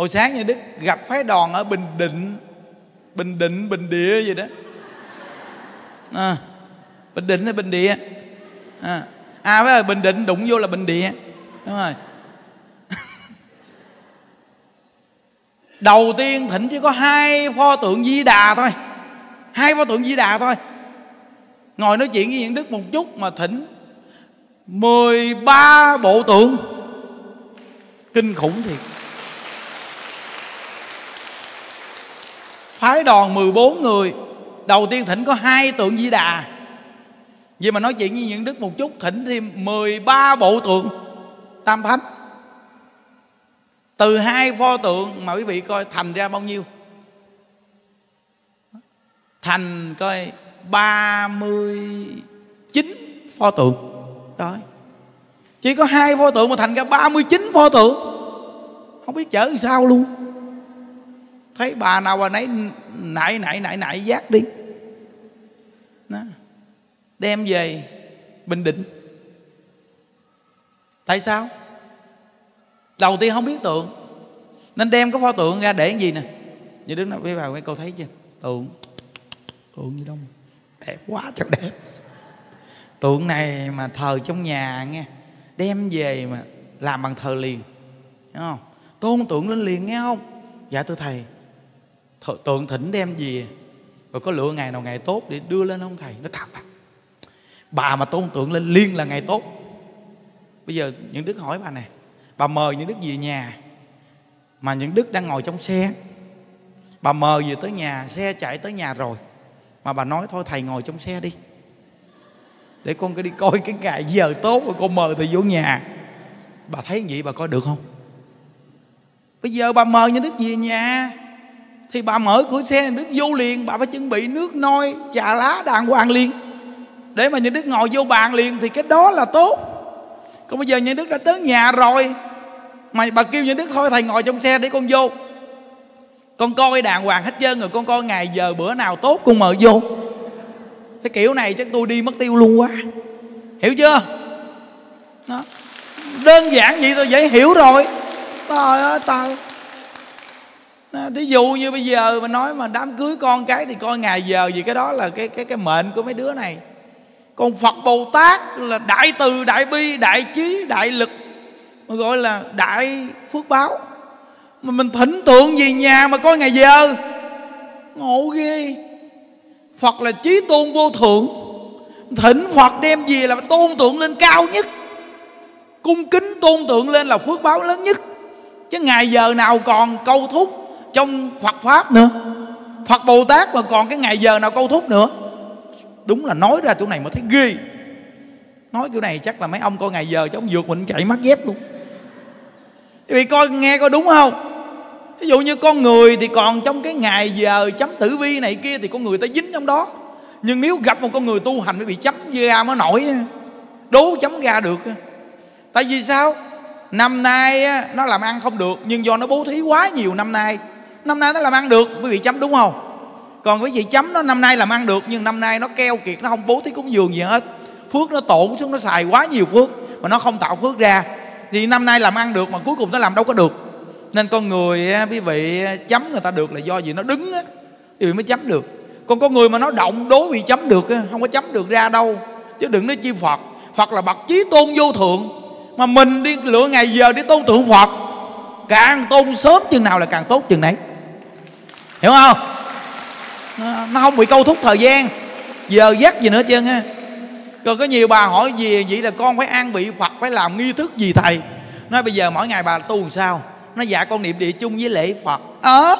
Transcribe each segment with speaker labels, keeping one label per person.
Speaker 1: hồi sáng như đức gặp phái đoàn ở bình định bình định bình địa gì đó. À, bình định hay bình địa? À, à với là bình định đụng vô là bình địa. Đúng rồi. Đầu tiên thỉnh chỉ có hai pho tượng di đà thôi. Hai pho tượng di đà thôi. Ngồi nói chuyện với những đức một chút mà thỉnh 13 bộ tượng. Kinh khủng thiệt. Phái đoàn 14 người, đầu tiên thỉnh có hai tượng di đà. Vì mà nói chuyện với những đức một chút, thỉnh thêm 13 bộ tượng tam thánh. Từ hai pho tượng mà quý vị coi thành ra bao nhiêu? Thành coi 39 pho tượng. Đó chỉ có hai pho tượng mà thành ra 39 pho tượng. Không biết chở sao luôn thấy bà nào bà nấy nại nại nại nại giác đi. Đó. đem về bình định. Tại sao? Đầu tiên không biết tượng. Nên đem cái pho tượng ra để cái gì nè? Như đứng nào với bà nghe cô thấy chưa? Tượng. Tượng gì đâu đẹp quá trời đẹp. Tượng này mà thờ trong nhà nghe. Đem về mà làm bằng thờ liền. Hiểu không? Tôn tượng lên liền nghe không? Dạ thưa thầy th- tượng thỉnh đem về. Rồi có lựa ngày nào ngày tốt để đưa lên không thầy. Nó thật. À bà mà tôn tượng lên liên là ngày tốt. Bây giờ những đức hỏi bà này bà mời những đức về nhà. Mà những đức đang ngồi trong xe. Bà mời về tới nhà, xe chạy tới nhà rồi. Mà bà nói, thôi thầy ngồi trong xe đi. Để con cứ đi coi cái ngày giờ tốt rồi con mời thầy vô nhà. Bà thấy vậy bà coi được không? Bây giờ bà mời những đức về nhà thì bà mở cửa xe đức vô liền, bà phải chuẩn bị nước nôi trà lá, đàng hoàng liền. Để mà những đức ngồi vô bàn liền thì cái đó là tốt. Còn bây giờ những đức đã tới nhà rồi, mà bà kêu những đức thôi, thầy ngồi trong xe để con vô. Con coi đàng hoàng hết trơn rồi, con coi ngày giờ bữa nào tốt, con mở vô. Cái kiểu này chắc tôi đi mất tiêu luôn quá. Hiểu chưa? Đó. đơn giản vậy thôi, dễ hiểu rồi. Trời ơi trời À, thí dụ như bây giờ mà nói mà đám cưới con cái thì coi ngày giờ gì, cái đó là cái cái cái mệnh của mấy đứa này. Còn phật bồ tát là đại từ, đại bi, đại trí đại lực, mà gọi là đại phước báo. Mà mình thỉnh tượng gì nhà mà coi ngày giờ, ngộ ghê. Phật là trí tôn vô thượng, thỉnh phật đem gì là tôn tượng lên cao nhất, cung kính tôn tượng lên là phước báo lớn nhất. Chứ ngày giờ nào còn câu thúc trong Phật pháp nữa. Phật Bồ Tát mà còn cái ngày giờ nào câu thúc nữa. Đúng là nói ra chỗ này mà thấy ghê. Nói kiểu này chắc là mấy ông coi ngày giờ chứ ông vượt mình chạy mắt dép luôn. Vì coi nghe coi đúng không? Ví dụ như con người thì còn trong cái ngày giờ chấm tử vi này kia Thì con người ta dính trong đó. Nhưng nếu gặp một con người tu hành mới bị chấm ra mới nổi Đố chấm ra được Tại vì sao? Năm nay nó làm ăn không được, Nhưng do nó bố thí quá nhiều năm nay năm nay nó làm ăn được, quý vị chấm đúng không? Còn quý vị chấm nó năm nay làm ăn được, nhưng năm nay nó keo kiệt, nó không bố thí cúng dường gì hết. Phước nó tổn xuống, nó xài quá nhiều phước, mà nó không tạo phước ra. Thì năm nay làm ăn được, mà cuối cùng nó làm đâu có được. Nên con người quý vị chấm người ta được là do gì nó đứng á quý vị mới chấm được. Còn con người mà nó động đối vị chấm được không có chấm được ra đâu. Chứ đừng nói chi phật. Phật là bậc chí tôn vô thượng. Mà mình đi lựa ngày giờ để tôn tượng phật, càng tôn sớm chừng nào là càng tốt chừng nấy hiểu không? Nó, không bị câu thúc thời gian. Giờ giấc gì nữa trơn á. Còn có nhiều bà hỏi gì vậy là con phải an bị phật phải làm nghi thức gì thầy? Nói bây giờ mỗi ngày bà tu làm sao? Nó dạ con niệm địa chung với lễ phật. Ờ? À,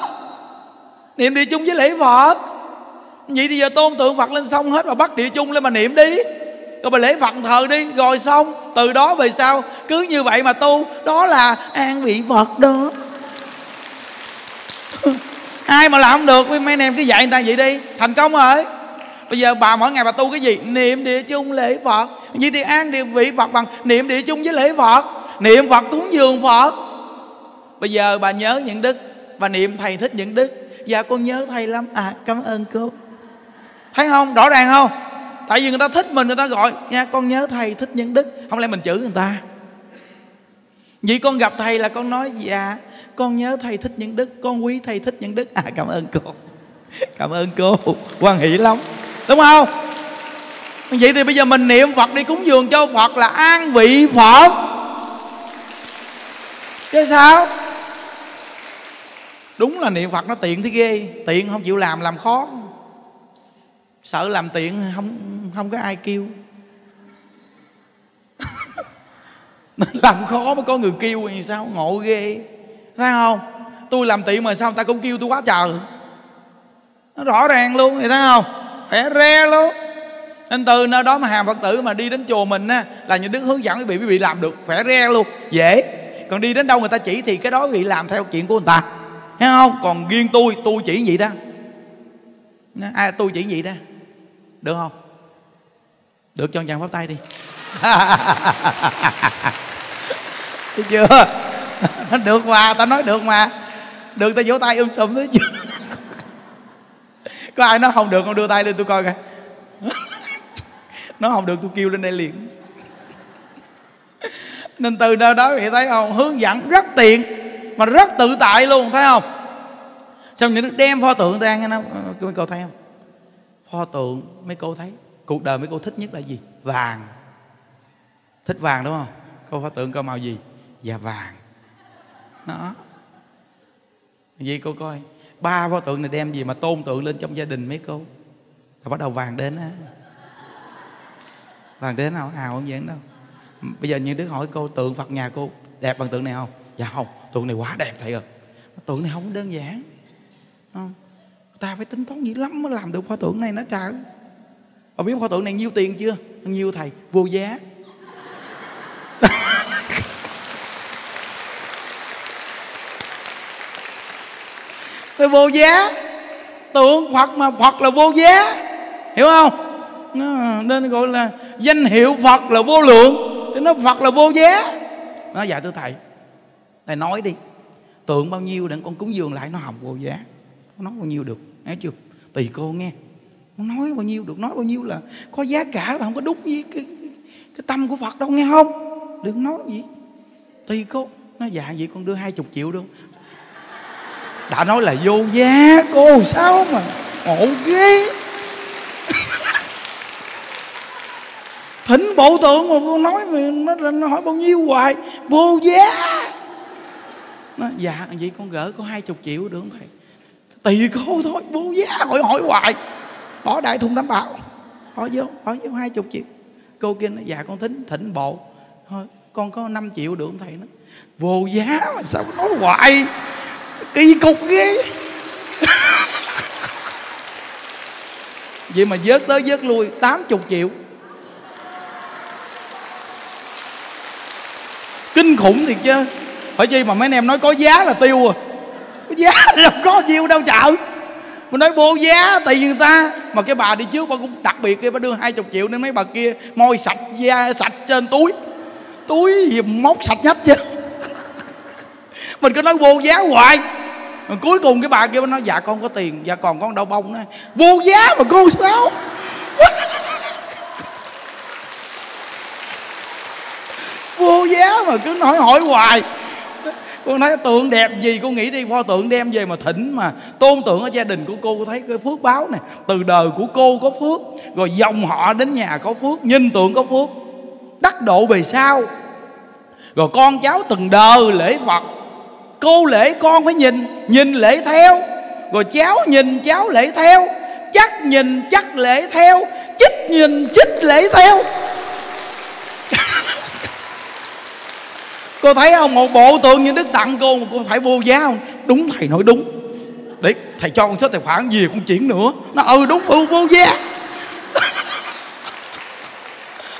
Speaker 1: niệm địa chung với lễ phật? Vậy thì giờ tôn tượng phật lên xong hết rồi bắt địa chung lên mà niệm đi. Rồi bà lễ phật thờ đi rồi xong. Từ đó về sau cứ như vậy mà tu. Đó là an vị phật đó ai mà làm không được, với mấy anh em cứ dạy người ta vậy đi. Thành công rồi. Bây giờ bà mỗi ngày bà tu cái gì? Niệm địa chung lễ phật. Vậy thì an địa vị phật bằng niệm địa chung với lễ phật. Niệm phật cúng dường phật. Bây giờ bà nhớ những đức. Bà niệm thầy thích những đức. Dạ con nhớ thầy lắm. À cảm ơn cô. Thấy không? Rõ ràng không? Tại vì người ta thích mình, người ta gọi, nha, con nhớ thầy thích những đức. Không lẽ mình chửi người ta? Vì con gặp thầy là con nói dạ con nhớ thầy thích những đức, con quý thầy thích những đức. À cảm ơn cô. Cảm ơn cô. Quan hỷ lắm. Đúng không? Vậy thì bây giờ mình niệm phật đi cúng dường cho phật là an vị phật. Chứ sao? Đúng là niệm phật nó tiện thế ghê. Tiện không chịu làm làm khó. Sợ làm tiện không không có ai kêu. Làm khó mới có người kêu thì sao? Ngộ ghê thấy không? Tôi làm tiệm mà sao người ta cũng kêu tôi quá trời? Nó rõ ràng luôn thì thấy không? Khỏe re luôn. Nên từ nơi đó mà hàng phật tử mà đi đến chùa mình á là những đức hướng dẫn quý vị quý vị làm được. Khỏe re luôn. Dễ. Còn đi đến đâu người ta chỉ thì cái đó quý vị làm theo chuyện của người ta. Thấy không? Còn riêng tôi tôi chỉ vậy đó. Ai à, tôi chỉ vậy đó. Được không? Được cho chàng pháp tay đi. Thấy chưa? được mà, tao nói được mà. Được, tao vỗ tay um sùm thấy chứ. có ai nói không được con đưa tay lên tôi coi coi. Nó không được tôi kêu lên đây liền. Nên từ nơi đó vậy thấy không? Hướng dẫn rất tiện, mà rất tự tại luôn, thấy không? Xong những đức đem pho tượng ra nghe nó ờ, mấy cô thấy không? Pho tượng mấy cô thấy. Cuộc đời mấy cô thích nhất là gì? Vàng. Thích vàng đúng không? Cô pho tượng coi màu gì? Dạ vàng đó. Vậy cô coi, ba pho tượng này đem gì mà tôn tượng lên trong gia đình mấy cô? Là bắt đầu vàng đến á. Vàng đến nào ào không vậy đâu. Bây giờ những đứa hỏi cô, tượng phật nhà cô đẹp bằng tượng này không? Dạ không, tượng này quá đẹp thầy ơi. Tượng này không đơn giản. Không, ta phải tính toán dữ lắm mới làm được pho tượng này nó trời. Ông biết pho tượng này nhiêu tiền chưa? Nhiêu thầy, vô giá. tôi vô giá tượng phật mà phật là vô giá hiểu không? Nó, nên gọi là danh hiệu phật là vô lượng. Thì nó phật là vô giá nó dạ thưa thầy. Thầy nói đi. Tượng bao nhiêu để con cúng dường lại nó học vô giá nói bao nhiêu được nói chưa? Tùy cô nghe. Nói bao nhiêu được nói bao nhiêu là có giá cả là không có đúng với cái, cái, cái tâm của phật đâu nghe không? Đừng nói gì. Tùy cô nó dạ vậy con đưa hai chục triệu đâu đã nói là vô giá cô sao mà ngộ ghê. Thỉnh bộ tượng mà cô nói mà nó, nó hỏi bao nhiêu hoài. Vô giá nó, dạ vậy con gỡ có hai chục triệu được không thầy? Tùy cô thôi vô giá hỏi hỏi hoài. Bỏ đại thùng đảm bảo. Hỏi vô hỏi vô hai chục triệu. Cô kia nói dạ con thính thỉnh bộ. Thôi con có 5 triệu được không thầy? Nó vô giá mà sao nói hoài? Kỳ cục ghê. Vậy mà vớt tới vớt lui 80 triệu. Kinh khủng thiệt chứ. Phải chi mà mấy anh em nói có giá là tiêu à. Có giá là có nhiêu đâu chợ mình nói vô giá tiền người ta, mà cái bà đi trước bà cũng đặc biệt kia bà đưa hai chục triệu nên mấy bà kia môi sạch da sạch trên túi. Túi gì móc sạch nhất chứ. Mình cứ nói vô giá hoài. Rồi cuối cùng cái bà kia nói dạ con có tiền dạ còn con đau bông nữa. Vô giá mà cô sao? Vô giá mà cứ nói hỏi hoài. Cô nói, tượng đẹp gì? Cô nghĩ đi, pho tượng đem về mà thỉnh mà. Tôn tượng ở gia đình của cô cô thấy cái phước báo này từ đời của cô có phước, rồi dòng họ đến nhà có phước, nhìn tượng có phước. Đắc độ về sau. Rồi con cháu từng đời lễ phật cô lễ con phải nhìn nhìn lễ theo. Rồi cháu nhìn cháu lễ theo. Chắc nhìn chắc lễ theo. Chích nhìn chích lễ theo. Cô thấy không? Một bộ tượng như đức tặng cô mà cô phải vô giá không? Đúng thầy nói đúng. Để thầy cho con số tài khoản gì con chuyển nữa. Nó ừ đúng vô, vô giá.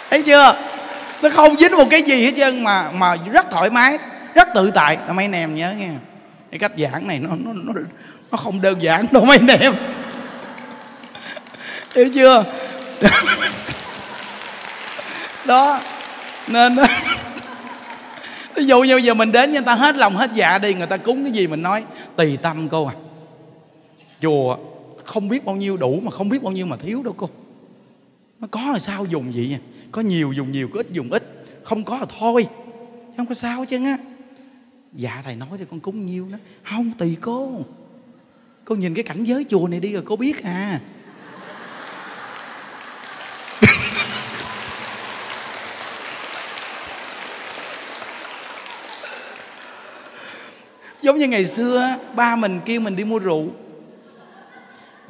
Speaker 1: Thấy chưa? Nó không dính một cái gì hết trơn mà mà rất thoải mái rất tự tại. Mấy anh em nhớ nghe. Cái cách giảng này nó nó nó, nó không đơn giản đâu mấy anh em. Hiểu chưa? Đó. Nên ví dụ như giờ mình đến người ta hết lòng hết dạ đi người ta cúng cái gì mình nói tùy tâm cô à. Chùa không biết bao nhiêu đủ mà không biết bao nhiêu mà thiếu đâu cô. Nó có là sao dùng vậy nha? Có nhiều dùng nhiều có ít dùng ít. Không có là thôi. Không có sao chứ á dạ thầy nói thì con cúng nhiêu đó. Không, tùy cô. Cô nhìn cái cảnh giới chùa này đi rồi cô biết à. Giống như ngày xưa ba mình kêu mình đi mua rượu.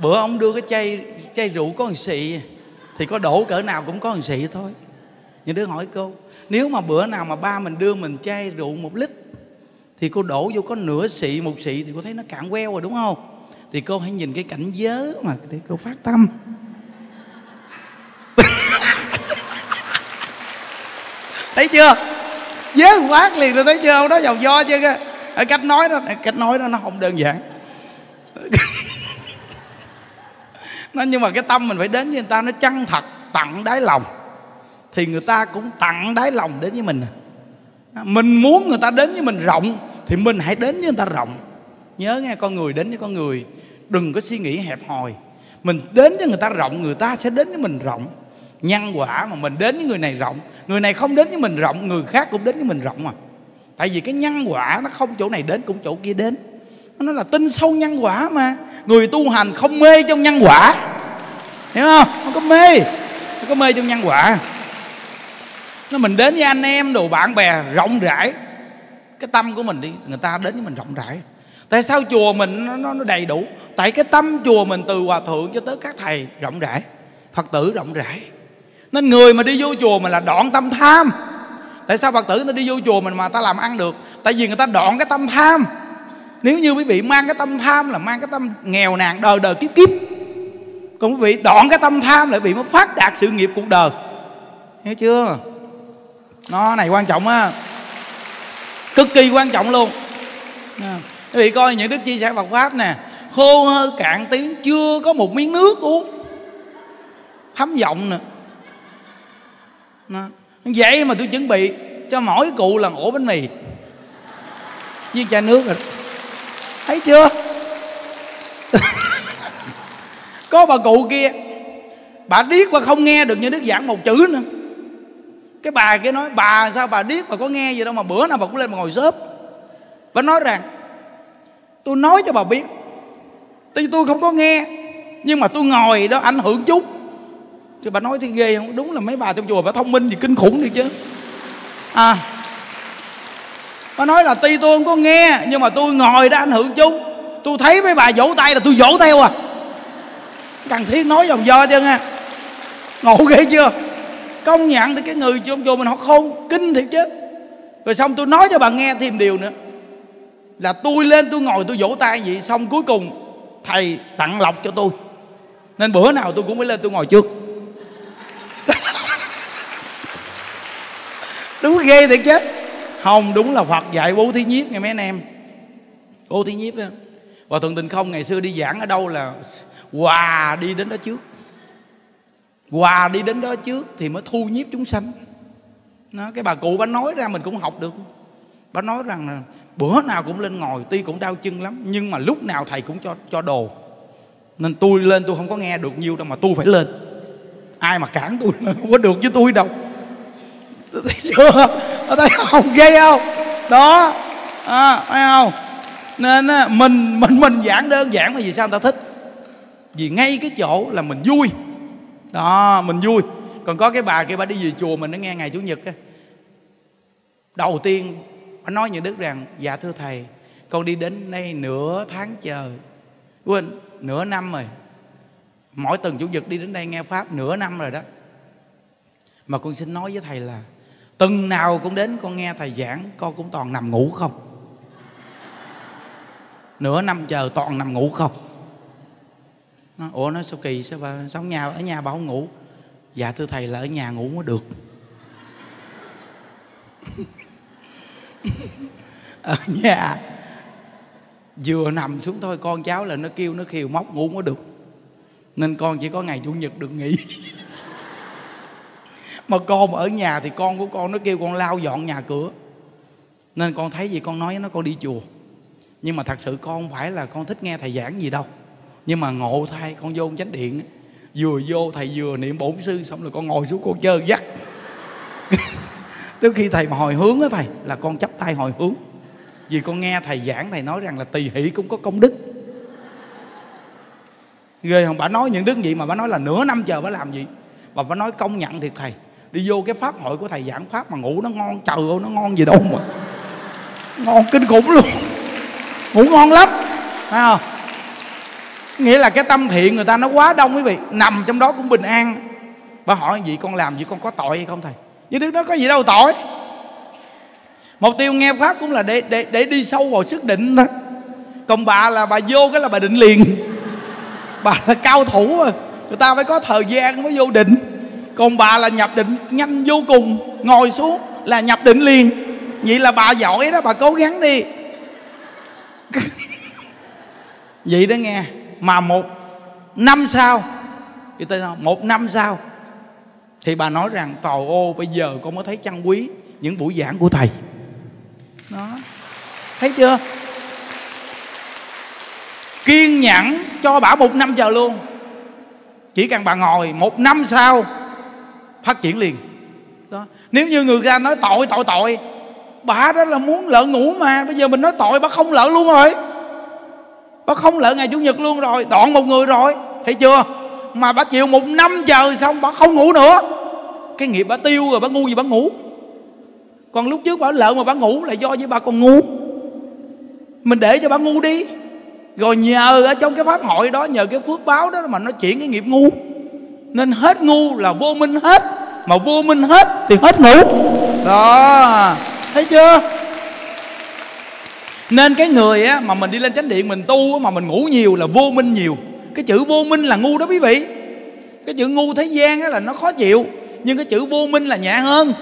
Speaker 1: Bữa ông đưa cái chai chai rượu có hình xị, thì có đổ cỡ nào cũng có hình xị thôi. Những đứa hỏi cô, nếu mà bữa nào mà ba mình đưa mình chai rượu một lít thì cô đổ vô có nửa xị, một xị thì cô thấy nó cạn queo rồi, đúng không? Thì cô hãy nhìn cái cảnh giới mà để cô phát tâm. Thấy chưa? Giới quát liền rồi thấy chưa? Không đó dòng do chưa cái cách nói đó, cách nói đó nó không đơn giản. Nó nhưng mà cái tâm mình phải đến với người ta, nó chân thật, tặng đáy lòng. Thì người ta cũng tặng đáy lòng đến với mình à. mình muốn người ta đến với mình rộng thì mình hãy đến với người ta rộng. Nhớ nghe, con người đến với con người. Đừng có suy nghĩ hẹp hòi. Mình đến với người ta rộng, người ta sẽ đến với mình rộng. Nhân quả mà mình đến với người này rộng, người này không đến với mình rộng, người khác cũng đến với mình rộng mà tại vì cái nhân quả nó không chỗ này đến, cũng chỗ kia đến. Nó là tin sâu nhân quả mà. Người tu hành không mê trong nhân quả. Hiểu không? Không có mê. Không có mê trong nhân quả. Nó mình đến với anh em, đồ bạn bè rộng rãi cái tâm của mình đi người ta đến với mình rộng rãi. Tại sao chùa mình nó, nó đầy đủ? Tại cái tâm chùa mình từ hòa thượng cho tới các thầy rộng rãi phật tử rộng rãi. Nên người mà đi vô chùa mình là đoạn tâm tham. Tại sao phật tử nó đi vô chùa mình mà ta làm ăn được? Tại vì người ta đoạn cái tâm tham. Nếu như quý vị mang cái tâm tham là mang cái tâm nghèo nàn đời đời kiếp kiếp. Còn quý vị đoạn cái tâm tham lại bị mới phát đạt sự nghiệp cuộc đời. Hiểu chưa? Nó này quan trọng á cực kỳ quan trọng luôn. Quý vị coi những đức chia sẻ Phật pháp nè, khô hơ cạn tiếng, chưa có một miếng nước uống. Thấm giọng nè. Vậy mà tôi chuẩn bị cho mỗi cụ là ổ bánh mì. Với chai nước rồi thấy chưa? Có bà cụ kia, bà điếc và không nghe được như đức giảng một chữ nữa cái bà kia nói, bà sao bà điếc bà có nghe gì đâu mà bữa nào bà cũng lên mà ngồi xớp bà nói rằng, tôi nói cho bà biết, tuy tôi không có nghe, nhưng mà tôi ngồi đó ảnh hưởng chút. Thì bà nói thì ghê không? Đúng là mấy bà trong chùa bà thông minh gì kinh khủng đi chứ. À bà nói là tuy tôi không có nghe, nhưng mà tôi ngồi đó ảnh hưởng chút. Tôi thấy mấy bà vỗ tay là tôi vỗ theo à. Cần thiết nói dòng do chứ nha ngộ ghê chưa? Công nhận thì cái người trong chùa mình họ khôn, kinh thiệt chứ. Rồi xong tôi nói cho bà nghe thêm điều nữa. Là tôi lên tôi ngồi tôi vỗ tay vậy, xong cuối cùng thầy tặng lọc cho tôi. Nên bữa nào tôi cũng phải lên tôi ngồi trước. Đúng ghê thiệt chứ. Không, đúng là phật dạy bố thí nhiếp nghe mấy anh em. Bố thí nhiếp đó và thượng tình không ngày xưa đi giảng ở đâu là hòa đi đến đó trước hòa đi đến đó trước thì mới thu nhiếp chúng sanh. Nó cái bà cụ bà nói ra mình cũng học được. Bà nói rằng là bữa nào cũng lên ngồi tuy cũng đau chân lắm nhưng mà lúc nào thầy cũng cho cho đồ. Nên tôi lên tôi không có nghe được nhiêu đâu mà tôi phải lên. Ai mà cản tôi không có được với tôi đâu. Thấy chưa thấy không? Ghê không? Đó. À, thấy không? Nên á, mình mình mình giảng đơn giản mà vì sao người ta thích? Vì ngay cái chỗ là mình vui đó, mình vui. Còn có cái bà kia bà đi về chùa mình, nó nghe ngày chủ nhật á. Đầu tiên, bà nói những đức rằng dạ thưa thầy, con đi đến đây nửa tháng chờ quên, nửa năm rồi. Mỗi tuần chủ nhật đi đến đây nghe pháp nửa năm rồi đó. Mà con xin nói với thầy là từng nào cũng đến con nghe thầy giảng, con cũng toàn nằm ngủ không? Nửa năm chờ toàn nằm ngủ không? Nó, ủa nó sao kỳ sao bà sống nhà ở nhà bà không ngủ? Dạ thưa thầy là ở nhà ngủ mới được. Ở nhà vừa nằm xuống thôi con cháu là nó kêu nó khiều móc ngủ mới được. Nên con chỉ có ngày chủ nhật được nghỉ. Mà con ở nhà thì con của con nó kêu con lao dọn nhà cửa. Nên con thấy gì con nói nó con đi chùa. Nhưng mà thật sự con không phải là con thích nghe thầy giảng gì đâu nhưng mà ngộ thay con vô chánh điện vừa vô thầy vừa niệm bổn sư, xong rồi con ngồi xuống con chơi dắt tới khi thầy mà hồi hướng á thầy, là con chắp tay hồi hướng. Vì con nghe thầy giảng, thầy nói rằng là tỳ hỷ cũng có công đức. Ghê không? Bà nói những đức gì mà bà nói là nửa năm chờ bà làm gì? Bà bà nói công nhận thiệt thầy, đi vô cái pháp hội của thầy giảng pháp mà ngủ nó ngon, trời ơi, nó ngon gì đâu mà. Ngon kinh khủng luôn. Ngủ ngon lắm, thấy không? Nghĩa là cái tâm thiện người ta nó quá đông quý vị, nằm trong đó cũng bình an. Bà hỏi gì con làm gì? Con có tội hay không thầy? Với đức đó có gì đâu tội. Mục tiêu nghe pháp cũng là để để để đi sâu vào sức định thôi. Còn bà là bà vô cái là bà định liền. Bà là cao thủ rồi. Người ta phải có thời gian mới vô định. Còn bà là nhập định nhanh vô cùng, ngồi xuống là nhập định liền. Vậy là bà giỏi đó, bà cố gắng đi. Vậy đó nghe mà một năm sau thì tên nói một năm sau, thì bà nói rằng, tàu ô, bây giờ con mới thấy trân quý, những buổi giảng của thầy. Đó. Thấy chưa? Kiên nhẫn cho bà một năm chờ luôn. Chỉ cần bà ngồi một năm sau, phát triển liền. Đó. Nếu như người ra nói tội tội tội, bà đó là muốn lỡ ngủ mà, bây giờ mình nói tội, bà không lỡ luôn rồi bà không lỡ ngày chủ nhật luôn rồi, đoạn một người rồi, thấy chưa? Mà bà chịu một năm chờ xong bà không ngủ nữa. Cái nghiệp bà tiêu rồi bà ngu gì bà ngủ. Còn lúc trước bà lỡ mà bà ngủ là do với bà còn ngu. Mình để cho bà ngu đi. Rồi nhờ ở trong cái pháp hội đó, nhờ cái phước báo đó mà nó chuyển cái nghiệp ngu. Nên hết ngu là vô minh hết. Mà vô minh hết thì hết ngủ. Đó, thấy chưa? Nên cái người á mà mình đi lên chánh điện mình tu mà mình ngủ nhiều là vô minh nhiều. Cái chữ vô minh là ngu đó quý vị. Cái chữ ngu thế gian á là nó khó chịu nhưng cái chữ vô minh là nhẹ hơn.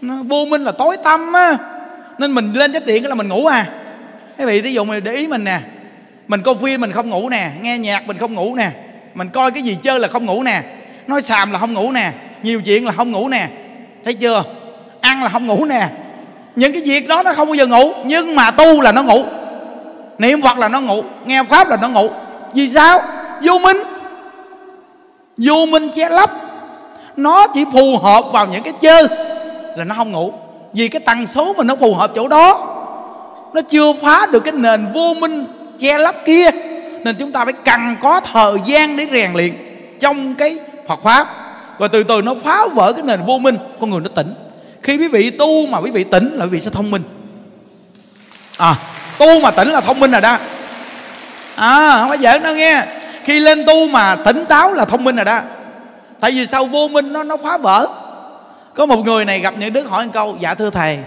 Speaker 1: Nó, vô minh là tối tâm á. Nên mình lên chánh điện là mình ngủ à. Quý vị thí dụ mình để ý mình nè mình coi phim mình không ngủ nè nghe nhạc mình không ngủ nè mình coi cái gì chơi là không ngủ nè nói xàm là không ngủ nè nhiều chuyện là không ngủ nè. Thấy chưa? Ăn là không ngủ nè những cái việc đó nó không bao giờ ngủ, nhưng mà tu là nó ngủ, niệm phật là nó ngủ, nghe pháp là nó ngủ. Vì sao? Vô minh. Vô minh che lấp. Nó chỉ phù hợp vào những cái chơi là nó không ngủ. Vì cái tần số mà nó phù hợp chỗ đó, nó chưa phá được cái nền vô minh che lấp kia. Nên chúng ta phải cần có thời gian để rèn luyện trong cái Phật pháp. Và từ từ nó phá vỡ cái nền vô minh, con người nó tỉnh khi quý vị tu mà quý vị tỉnh là quý vị sẽ thông minh. À tu mà tỉnh là thông minh rồi đó. À không phải giỡn đâu nghe. Khi lên tu mà tỉnh táo là thông minh rồi đó. Tại vì sao? Vô minh nó nó phá vỡ. Có một người này gặp những đức hỏi một câu dạ thưa thầy,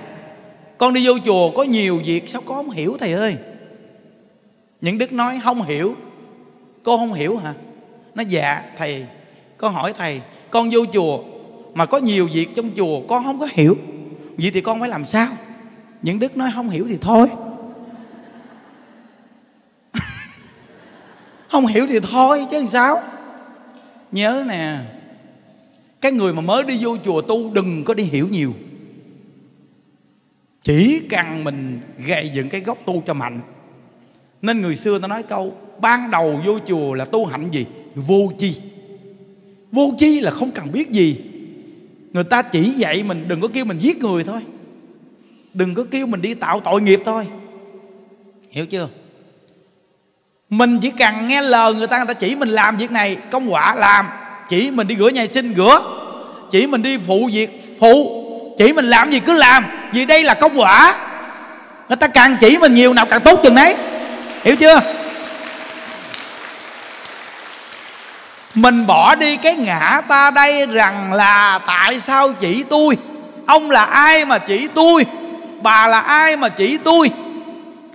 Speaker 1: con đi vô chùa có nhiều việc, sao con không hiểu thầy ơi? Những đức nói, không hiểu. Cô không hiểu hả? Nó dạ thầy. Con hỏi thầy, con vô chùa mà có nhiều việc trong chùa con không có hiểu. Vậy thì con phải làm sao? Những đức nói không hiểu thì thôi. Không hiểu thì thôi chứ làm sao? Nhớ nè, cái người mà mới đi vô chùa tu đừng có đi hiểu nhiều. Chỉ cần mình gây dựng cái gốc tu cho mạnh. Nên người xưa ta nói câu, ban đầu vô chùa là tu hạnh gì? Vô chi. Vô chi là không cần biết gì người ta chỉ dạy mình, đừng có kêu mình giết người thôi. Đừng có kêu mình đi tạo tội nghiệp thôi. Hiểu chưa? Mình chỉ cần nghe lời người ta người ta chỉ mình làm việc này, công quả làm. Chỉ mình đi rửa nhà xin rửa chỉ mình đi phụ việc, phụ. Chỉ mình làm gì cứ làm, vì đây là công quả. Người ta càng chỉ mình nhiều nào, càng tốt chừng đấy. Hiểu chưa? Mình bỏ đi cái ngã ta đây rằng là tại sao chỉ tôi? Ông là ai mà chỉ tôi? Bà là ai mà chỉ tôi?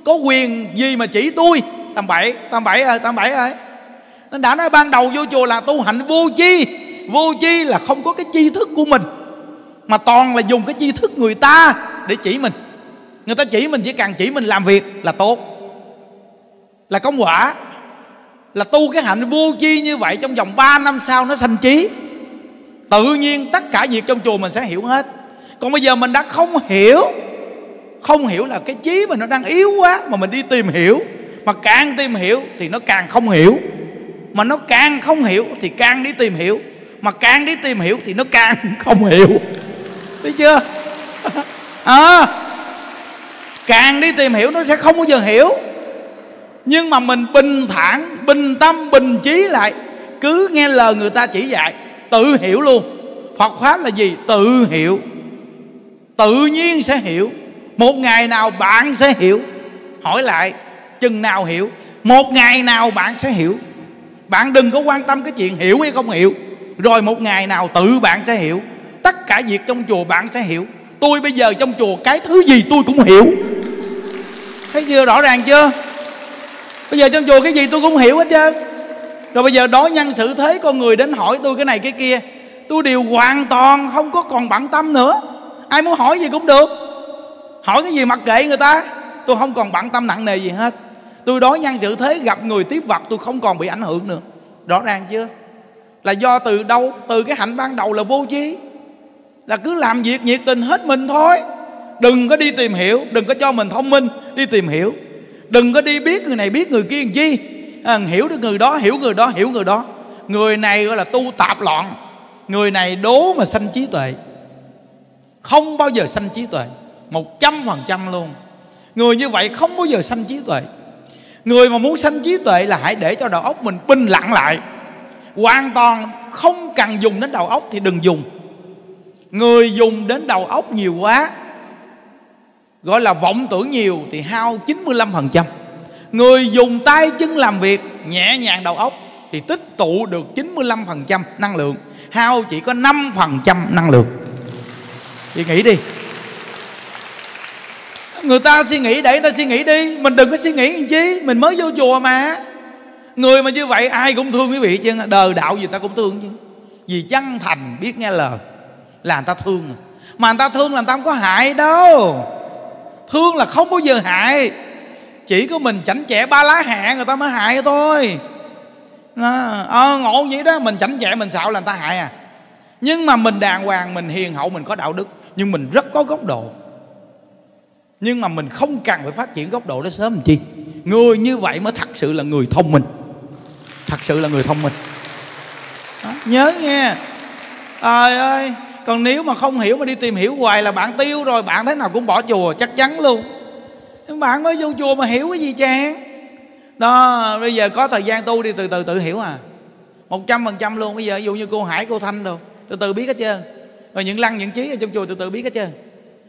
Speaker 1: Có quyền gì mà chỉ tôi? Tầm bảy tầm bảy ơi tầm bảy ơi. Nên đã nói ban đầu vô chùa là tu hạnh vô chi? Vô chi là không có cái chi thức của mình, mà toàn là dùng cái chi thức người ta để chỉ mình. Người ta chỉ mình, chỉ cần chỉ mình làm việc là tốt. Là công quả là tu cái hạnh vô chi như vậy trong vòng 3 năm sau nó sanh trí. Tự nhiên tất cả việc trong chùa mình sẽ hiểu hết. Còn bây giờ mình đã không hiểu không hiểu là cái trí mình nó đang yếu quá mà mình đi tìm hiểu. Mà càng tìm hiểu thì nó càng không hiểu. Mà nó càng không hiểu thì càng đi tìm hiểu. Mà càng đi tìm hiểu thì nó càng không hiểu. Thấy chưa? À, càng đi tìm hiểu nó sẽ không bao giờ hiểu nhưng mà mình bình thản, bình tâm, bình trí lại. Cứ nghe lời người ta chỉ dạy, tự hiểu luôn. Phật pháp là gì? Tự hiểu. Tự nhiên sẽ hiểu. Một ngày nào bạn sẽ hiểu. Hỏi lại, chừng nào hiểu? Một ngày nào bạn sẽ hiểu? Bạn đừng có quan tâm cái chuyện hiểu hay không hiểu. Rồi một ngày nào tự bạn sẽ hiểu. Tất cả việc trong chùa bạn sẽ hiểu. Tôi bây giờ trong chùa cái thứ gì tôi cũng hiểu. Thấy chưa rõ ràng chưa? Bây giờ trong chùa cái gì tôi cũng hiểu hết trơn. Rồi bây giờ đối nhân xử thế, con người đến hỏi tôi cái này cái kia. Tôi đều hoàn toàn không có còn bận tâm nữa. Ai muốn hỏi gì cũng được. Hỏi cái gì mặc kệ người ta. Tôi không còn bận tâm nặng nề gì hết. Tôi đối nhân xử thế, gặp người tiếp vật, tôi không còn bị ảnh hưởng nữa. Rõ ràng chưa? Là do từ đâu, từ cái hạnh ban đầu là vô trí là cứ làm việc nhiệt tình hết mình thôi. Đừng có đi tìm hiểu, đừng có cho mình thông minh, đi tìm hiểu đừng có đi biết người này biết người kia làm chi. À, hiểu được người đó hiểu người đó hiểu người đó. Người này gọi là tu tạp loạn. Người này đố mà sanh trí tuệ. Không bao giờ sanh trí tuệ. Một trăm phần trăm luôn. Người như vậy không bao giờ sanh trí tuệ. Người mà muốn sanh trí tuệ là hãy để cho đầu óc mình bình lặng lại. Hoàn toàn không cần dùng đến đầu óc thì đừng dùng. Người dùng đến đầu óc nhiều quá gọi là vọng tưởng nhiều thì hao 95%. Người dùng tay chân làm việc nhẹ nhàng đầu óc thì tích tụ được 95% năng lượng, hao chỉ có 5% năng lượng. Thì nghĩ đi. Người ta suy nghĩ để người ta suy nghĩ đi. Mình đừng có suy nghĩ làm chi Mình mới vô chùa mà. Người mà như vậy ai cũng thương quý vị chứ Đời đạo gì ta cũng thương chứ. Vì chân thành biết nghe lời Là người ta thương. Mà người ta thương là người ta không có hại đâu thương là không bao giờ hại. Chỉ có mình chảnh chẹ ba lá hạ người ta mới hại thôi. À, à, ngộ vậy đó mình chảnh chẹ mình xạo là người ta hại à. Nhưng mà mình đàng hoàng mình hiền hậu mình có đạo đức. Nhưng mình rất có góc độ. Nhưng mà mình không cần phải phát triển góc độ đó sớm làm chi. Người như vậy mới thật sự là người thông minh. Thật sự là người thông minh. Đó, nhớ nghe. Trời ơi còn nếu mà không hiểu mà đi tìm hiểu hoài là bạn tiêu rồi bạn thế nào cũng bỏ chùa chắc chắn luôn. Nhưng bạn mới vô chùa mà hiểu cái gì chán đó bây giờ có thời gian tu đi từ từ tự hiểu à. Một trăm phần trăm luôn bây giờ ví dụ như cô hải cô thanh đâu từ từ biết hết trơn. Rồi những lăng những trí ở trong chùa từ từ biết hết trơn.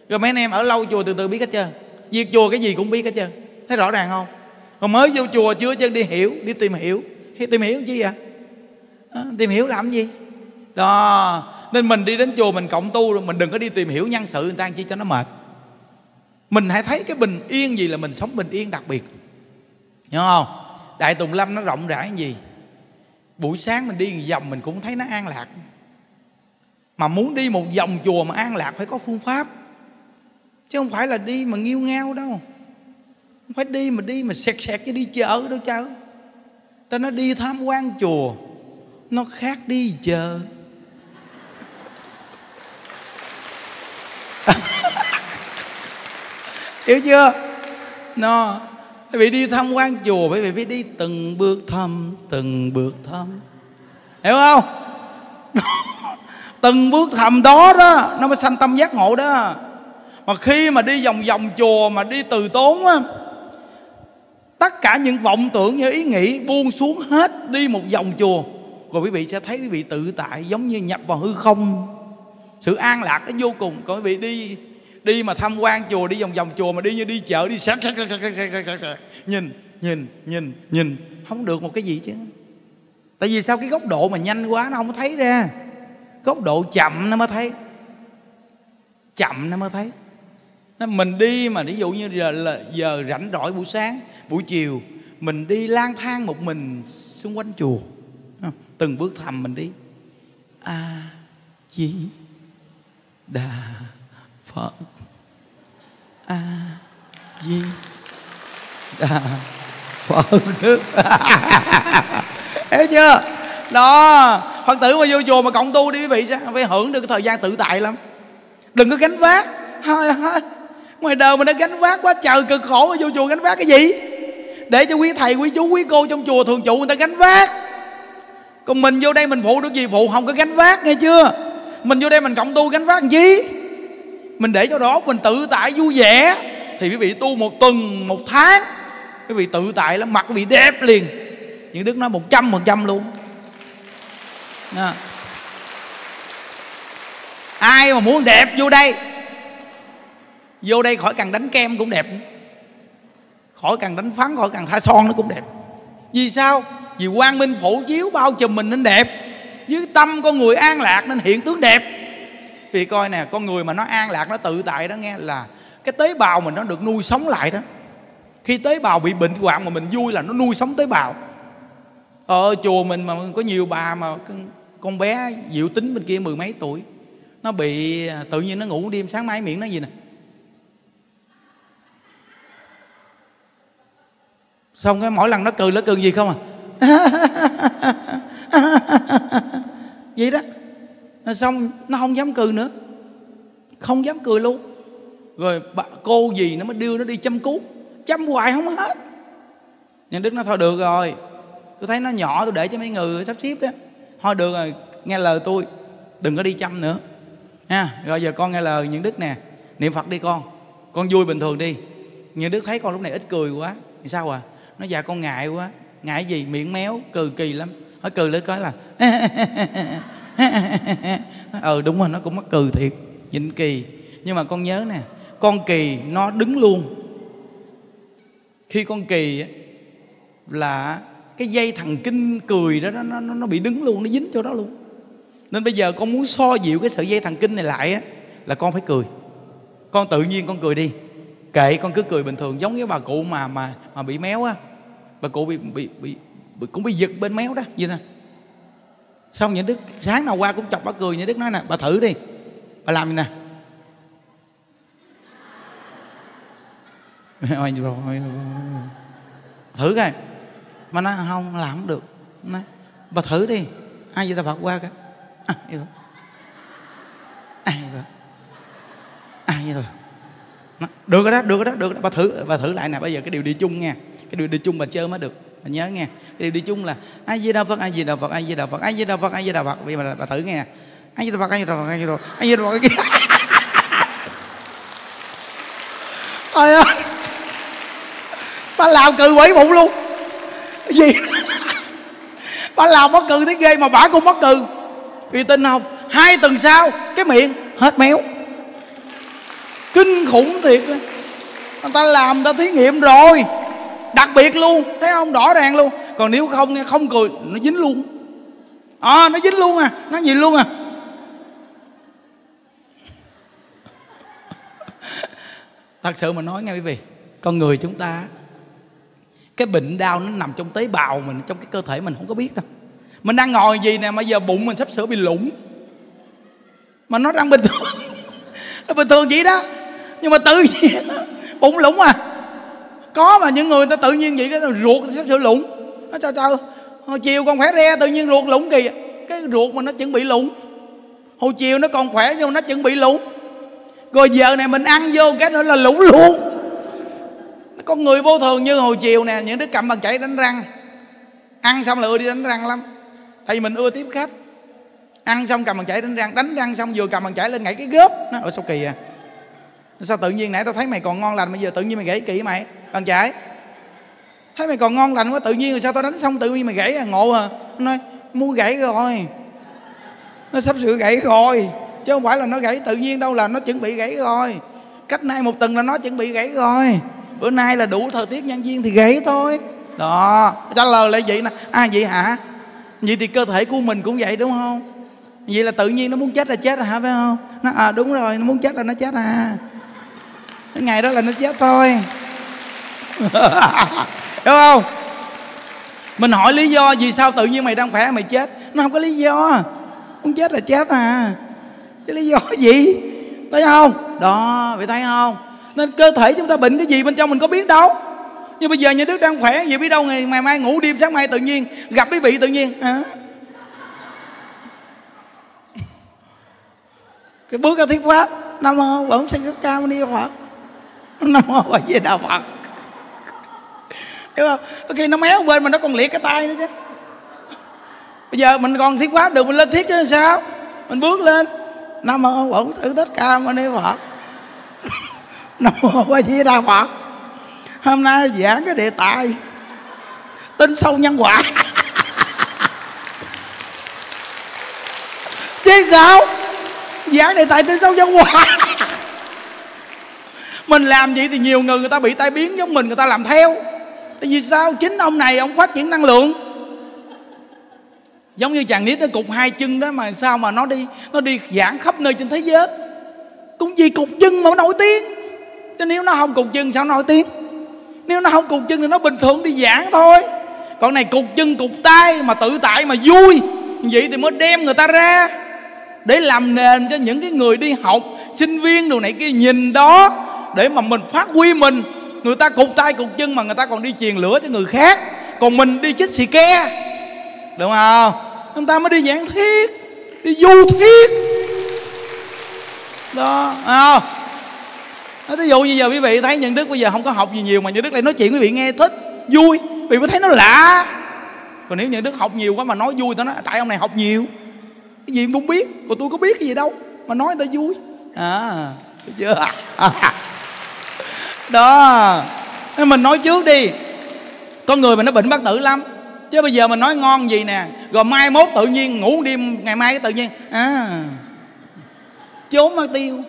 Speaker 1: Rồi mấy anh em ở lâu chùa từ từ biết hết trơn. Việc chùa cái gì cũng biết hết trơn. Thấy rõ ràng không? Còn mới vô chùa chưa chân đi hiểu đi tìm hiểu. Tìm hiểu chi vậy? À, tìm hiểu làm gì? Đó nên mình đi đến chùa mình cộng tu rồi, mình đừng có đi tìm hiểu nhân sự người ta chi cho nó mệt. Mình hãy thấy cái bình yên gì là mình sống bình yên đặc biệt. Hiểu không? Đại tùng lâm nó rộng rãi gì? Buổi sáng mình đi vòng mình cũng thấy nó an lạc. Mà muốn đi một vòng chùa mà an lạc phải có phương pháp. Chứ không phải là đi mà nghiêu ngao đâu. Không phải đi mà đi mà sẹt sẹt chứ đi chợ đâu chứ ta nói đi tham quan chùa, nó khác đi chợ. hiểu chưa? Nó quý vị đi tham quan chùa, bởi vì phải đi từng bước thăm, từng bước thăm. Hiểu không? Từng bước thầm đó đó, nó mới sanh tâm giác ngộ đó. Mà khi mà đi vòng vòng chùa, mà đi từ tốn á, tất cả những vọng tưởng như ý nghĩ buông xuống hết đi một vòng chùa, rồi quý vị sẽ thấy quý vị tự tại giống như nhập vào hư không sự an lạc nó vô cùng. Còn quý vị đi đi mà tham quan chùa, đi vòng vòng chùa mà đi như đi chợ, đi sáng sáng sáng sáng sáng sáng sáng sáng nhìn nhìn nhìn nhìn. Không được một cái gì chứ. Tại vì sao? Cái góc độ mà nhanh quá nó không thấy ra. Góc độ chậm nó mới thấy. Chậm nó mới thấy. Nên mình đi mà ví dụ như giờ là giờ rảnh rỗi buổi sáng, buổi chiều, mình đi lang thang một mình xung quanh chùa. Từng bước thầm mình đi. A di đà phật a di đà phật. Thấy chưa đó, phật tử mà vô chùa mà cộng tu đi quý vị phải hưởng được cái thời gian tự tại lắm. Đừng có gánh vác. Ngoài đời mình đã gánh vác quá trời cực khổ vô chùa gánh vác cái gì? Để cho quý thầy, quý chú, quý cô trong chùa thường trụ người ta gánh vác. Còn mình vô đây mình phụ được gì phụ, không có gánh vác, nghe chưa? Mình vô đây mình cộng tu gánh vác làm chi mình để cho đó mình tự tại vui vẻ. Thì quý vị tu một tuần, một tháng, quý vị tự tại lắm, mặt quý vị đẹp liền. Những đức nói một trăm phần trăm luôn. Đó. ai mà muốn đẹp vô đây? Vô đây khỏi cần đánh kem cũng đẹp. Khỏi cần đánh phấn, khỏi cần tha son nó cũng đẹp. Vì sao? Vì quang minh phổ chiếu bao trùm mình nên đẹp với tâm con người an lạc nên hiện tướng đẹp. Vì coi nè, con người mà nó an lạc, nó tự tại đó nghe là cái tế bào mình nó được nuôi sống lại đó. Khi tế bào bị bệnh hoạn mà mình vui là nó nuôi sống tế bào. Ở chùa mình mà có nhiều bà mà con bé diệu tính bên kia mười mấy tuổi, nó bị à, tự nhiên nó ngủ đêm sáng mai miệng nó gì nè. Xong cái mỗi lần nó cười nó cười gì không à? vậy đó. Xong nó không dám cười nữa. Không dám cười luôn. Rồi bà, cô gì nó mới đưa nó đi chăm cứu. Chăm hoài không hết. Nhưng đức nó thôi được rồi. Tôi thấy nó nhỏ tôi để cho mấy người sắp xếp đó. Thôi được rồi nghe lời tôi. Đừng có đi chăm nữa. Ha rồi giờ con nghe lời những đức nè. Niệm phật đi con. Con vui bình thường đi. Nhưng đức thấy con lúc này ít cười quá. Thì sao à? Nó dạ con ngại quá. Ngại gì? Miệng méo cười kỳ lắm nó cười lấy cái là ừ đúng rồi nó cũng mắc cười thiệt nhịn kỳ. Nhưng mà con nhớ nè con kỳ nó đứng luôn. Khi con kỳ là cái dây thần kinh cười đó nó, nó, nó bị đứng luôn nó dính cho đó luôn. Nên bây giờ con muốn so dịu cái sợi dây thần kinh này lại á là con phải cười. Con tự nhiên con cười đi. Kệ con cứ cười bình thường giống như bà cụ mà mà mà bị méo á. Bà cụ bị bị, bị cũng bị giật bên méo đó vậy nè. Xong những đức sáng nào qua cũng chọc bà cười những đức nói nè bà thử đi bà làm gì nè? Thử coi. Mà nó không làm không được. Nói, bà thử đi ai vậy ta phật qua cái? À, vậy thôi. Ai vậy thôi. Ai vậy thôi. Được rồi đó được rồi đó được rồi đó. bà thử bà thử lại nè bây giờ cái điều đi chung nha cái điều đi chung bà chơi mới được bà nhớ nghe. Cái điều đi chung là ai di đà phật ai di đà phật ai di đà phật ai di đà phật ai di đà phật. Bây giờ bà, bà thử nghe. Ai di đà phật ai di đà phật ai di đà phật ai di đà phật. Ai ơi. Bà làm cừ quẩy bụng luôn. Cái gì? Bà làm mất cừ thấy ghê mà bà cũng mất cừ uy tin không? Hai tuần sau cái miệng hết méo. Kinh khủng thiệt người ta làm người ta thí nghiệm rồi đặc biệt luôn. Thấy không rõ ràng luôn. Còn nếu không nghe, không cười, nó dính luôn. À nó dính luôn à. Nó gì luôn à? Thật sự mà nói nghe quý vị, con người chúng ta, cái bệnh đau nó nằm trong tế bào mình, trong cái cơ thể mình, không có biết đâu. Mình đang ngồi gì nè, mà giờ bụng mình sắp sửa bị lủng. Mà nó đang bình thường. Nó bình thường vậy đó. Nhưng mà tự nhiên bụng lủng à có mà những người ta tự nhiên vậy, cái ruột sắp sửa lủng nó trời trời hồi chiều còn khỏe re, tự nhiên ruột lủng kìa. Cái ruột mà nó chuẩn bị lủng hồi chiều nó còn khỏe nhưng mà nó chuẩn bị lủng rồi giờ này mình ăn vô cái nữa là lủng luôn. Con người vô thường như hồi chiều nè, những đứa cầm bằng chảy đánh răng. Ăn xong là ưa đi đánh răng lắm. Tại vì mình ưa tiếp khách. Ăn xong cầm bằng chảy đánh răng đánh răng xong vừa cầm bằng chảy lên ngảy cái gớp. Nó ở sao kỳ à sao tự nhiên nãy tao thấy mày còn ngon lành bây giờ tự nhiên mày gãy kỳ mày bằng chải thấy mày còn ngon lành quá, tự nhiên rồi sao tao đánh xong tự nhiên mày gãy à? Ngộ à nó nói, mua gãy rồi. Nó sắp sửa gãy rồi, chứ không phải là nó gãy tự nhiên đâu, là nó chuẩn bị gãy rồi. Cách nay một tuần là nó chuẩn bị gãy rồi. Bữa nay là đủ thời tiết nhân viên thì gãy thôi. Đó, trả lời lại vậy nè. À vậy hả? Vậy thì cơ thể của mình cũng vậy, đúng không? Vậy là tự nhiên nó muốn chết là chết hả, phải không? Nó à đúng rồi, nó muốn chết là nó chết à cái ngày đó là nó chết thôi. Đúng không? Mình hỏi lý do vì sao tự nhiên mày đang khỏe mày chết. Nó không có lý do. Muốn chết là chết à. Cái lý do gì? Thấy không? Đó vậy thấy không? Nên cơ thể chúng ta bệnh cái gì bên trong mình có biết đâu. Nhưng bây giờ nhà đức đang khỏe vậy biết đâu ngày mai mai ngủ đêm sáng mai tự nhiên gặp quý vị tự nhiên, hả? Cái bước ra thuyết pháp. Nam mô bổn sư thích ca mâu ni phật nam mô a di đà phật. Hiểu không? Khi nó méo bên mà nó còn liệt cái tay nữa chứ. Bây giờ mình còn thiết pháp được, mình lên thiết chứ sao? Mình bước lên. Nam mô bổn thử tất ca mâu ni phật. Nam mô a di đà phật. Hôm nay giảng cái đề tài tin sâu nhân quả. Chứ sao? Giảng đề tài tin sâu nhân quả mình làm vậy thì nhiều người người ta bị tai biến giống mình, người ta làm theo. Tại vì sao? Chính ông này, ông phát triển năng lượng. Giống như chàng nít nó cục hai chân đó mà sao mà nó đi nó đi giảng khắp nơi trên thế giới. Cũng vì cục chân mà nó nổi tiếng. Chứ nếu nó không cục chân sao nổi tiếng? Nếu nó không cục chân thì nó bình thường đi giảng thôi. Còn này cục chân, cục tay mà tự tại mà vui, vậy thì mới đem người ta ra. Để làm nền cho những cái người đi học, sinh viên đồ này kia nhìn đó để mà mình phát huy mình. Người ta cục tay cục chân mà người ta còn đi truyền lửa cho người khác. Còn mình đi chích xì ke. Đúng không? Người ta mới đi giảng thiết đi du thiết đó không? À, ví dụ như giờ quý vị thấy nhân đức bây giờ không có học gì nhiều mà nhân đức lại nói chuyện quý vị nghe thích vui. Vì mới thấy nó lạ. Còn nếu nhân đức học nhiều quá mà nói vui tao nói tại ông này học nhiều. Cái gì cũng biết còn tôi có biết cái gì đâu mà nói người ta vui. À được chưa? đó. Mình nói trước đi. Con người mình nó bệnh bác tử lắm. Chứ bây giờ mình nói ngon gì nè. Rồi mai mốt tự nhiên ngủ đêm, ngày mai cái tự nhiên. À. Trốn mất tiêu.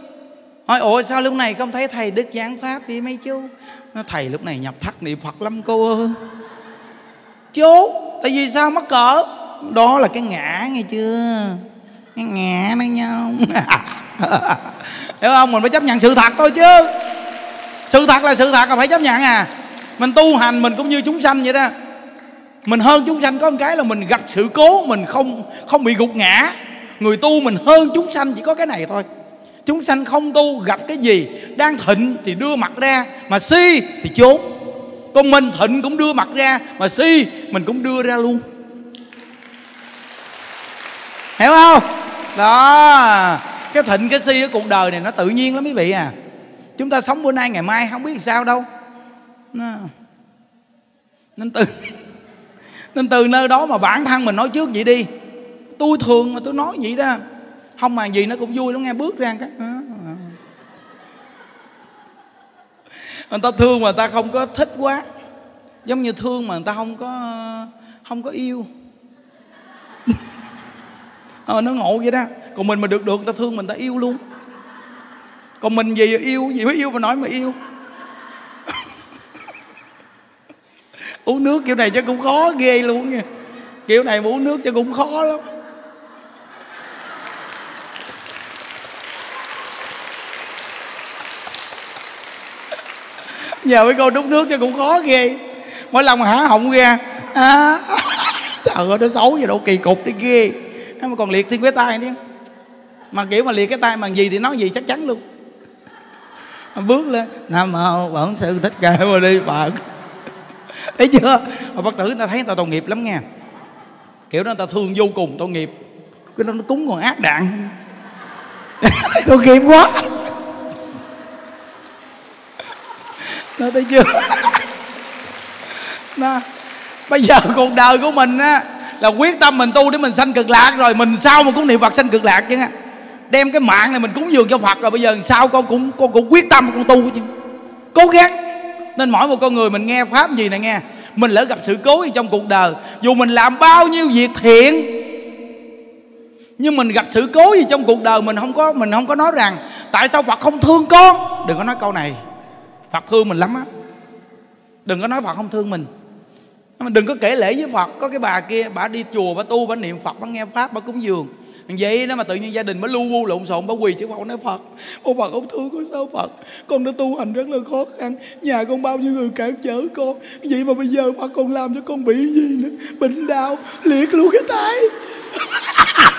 Speaker 1: Hỏi ủa, sao lúc này không thấy thầy đức giảng pháp đi mấy chú? Nó, thầy lúc này nhập thất niệm phật lắm cô ơi. Chú, tại vì sao mắc cỡ? Đó là cái ngã, nghe chưa? Cái ngã đó nhau. Hiểu không? Mình phải chấp nhận sự thật thôi chứ sự thật là sự thật là phải chấp nhận à. Mình tu hành mình cũng như chúng sanh vậy đó. Mình hơn chúng sanh, có một cái là mình gặp sự cố, mình không không bị gục ngã. Người tu mình hơn chúng sanh chỉ có cái này thôi. Chúng sanh không tu gặp cái gì đang thịnh thì đưa mặt ra, mà si thì trốn còn mình thịnh cũng đưa mặt ra, mà si mình cũng đưa ra luôn. Hiểu không? Đó, cái thịnh, cái si ở cuộc đời này nó tự nhiên lắm quý vị à chúng ta sống bữa nay ngày mai không biết sao đâu. Nên từ nên từ nơi đó mà bản thân mình nói trước vậy đi. Tôi thường mà tôi nói vậy đó. Không mà gì nó cũng vui lắm nghe bước ra cái ờ. người ta thương mà người ta không có thích quá. Giống như thương mà người ta không có không có yêu. Ờ, nó ngộ vậy đó. Còn mình mà được được người ta thương mình ta yêu luôn còn mình gì yêu gì mới yêu mà nói mà yêu. Uống nước kiểu này chắc cũng khó ghê luôn nha. Kiểu này mà uống nước chắc cũng khó lắm. Nhờ mấy cô đút nước cho cũng khó ghê. Mỗi lần mà há họng ra à, trời ơi nó xấu vậy đâu kỳ cục đi ghê. Nó mà còn liệt thiên với tay đi. Mà kiểu mà liệt cái tay bằng gì thì nói gì chắc chắn luôn bước lên. Nam mô bổn sư thích ca mâu đi phật. Thấy chưa? Mà phật tử người ta thấy người ta tội nghiệp lắm nha kiểu đó người ta thương vô cùng tội nghiệp. Cái đó nó cúng còn ác đạn. Tội nghiệp quá. Nó thấy chưa? Nó, bây giờ cuộc đời của mình á, là quyết tâm mình tu để mình sanh cực lạc rồi, mình sao mà cũng niệm phật sanh cực lạc chứ đem cái mạng này mình cúng dường cho phật rồi, bây giờ sao con cũng con cũng quyết tâm con tu chứ. Cố gắng. Nên mỗi một con người mình nghe pháp gì này nghe, mình lỡ gặp sự cố gì trong cuộc đời, dù mình làm bao nhiêu việc thiện, nhưng mình gặp sự cố gì trong cuộc đời mình không có, mình không có nói rằng, tại sao phật không thương con? Đừng có nói câu này. Phật thương mình lắm á. Đừng có nói phật không thương mình. Đừng có kể lễ với phật, có cái bà kia, bà đi chùa, bà tu, bà niệm phật, bà nghe pháp, bà cúng dường vậy đó mà tự nhiên gia đình mới lu bu lộn xộn bà quỳ chứ phật nói phật. Ô phật, ông thương con sao phật? Con đã tu hành rất là khó khăn. Nhà con bao nhiêu người cản trở con? Vậy mà bây giờ phật còn làm cho con bị gì nữa? Bệnh đau, liệt luôn cái tay.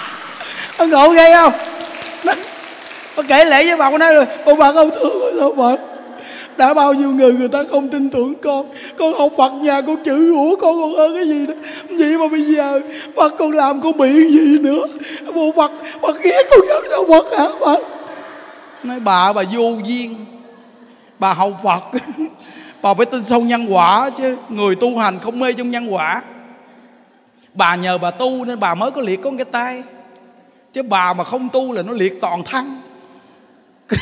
Speaker 1: Ông ngộ ghê không? Nó kể lễ với phật nói rồi, ô phật, ông thương con sao phật? Đã bao nhiêu người người ta không tin tưởng con. Con học phật nhà con chữ của con còn hơn cái gì đó vậy mà bây giờ phật con làm con bị gì nữa? Bộ phật phật ghét con giống sao phật hả bà? Nói bà bà vô duyên. Bà học phật. Bà phải tin sâu nhân quả chứ. Người tu hành không mê trong nhân quả. Bà nhờ bà tu nên bà mới có liệt con cái tay. Chứ bà mà không tu là nó liệt toàn thân.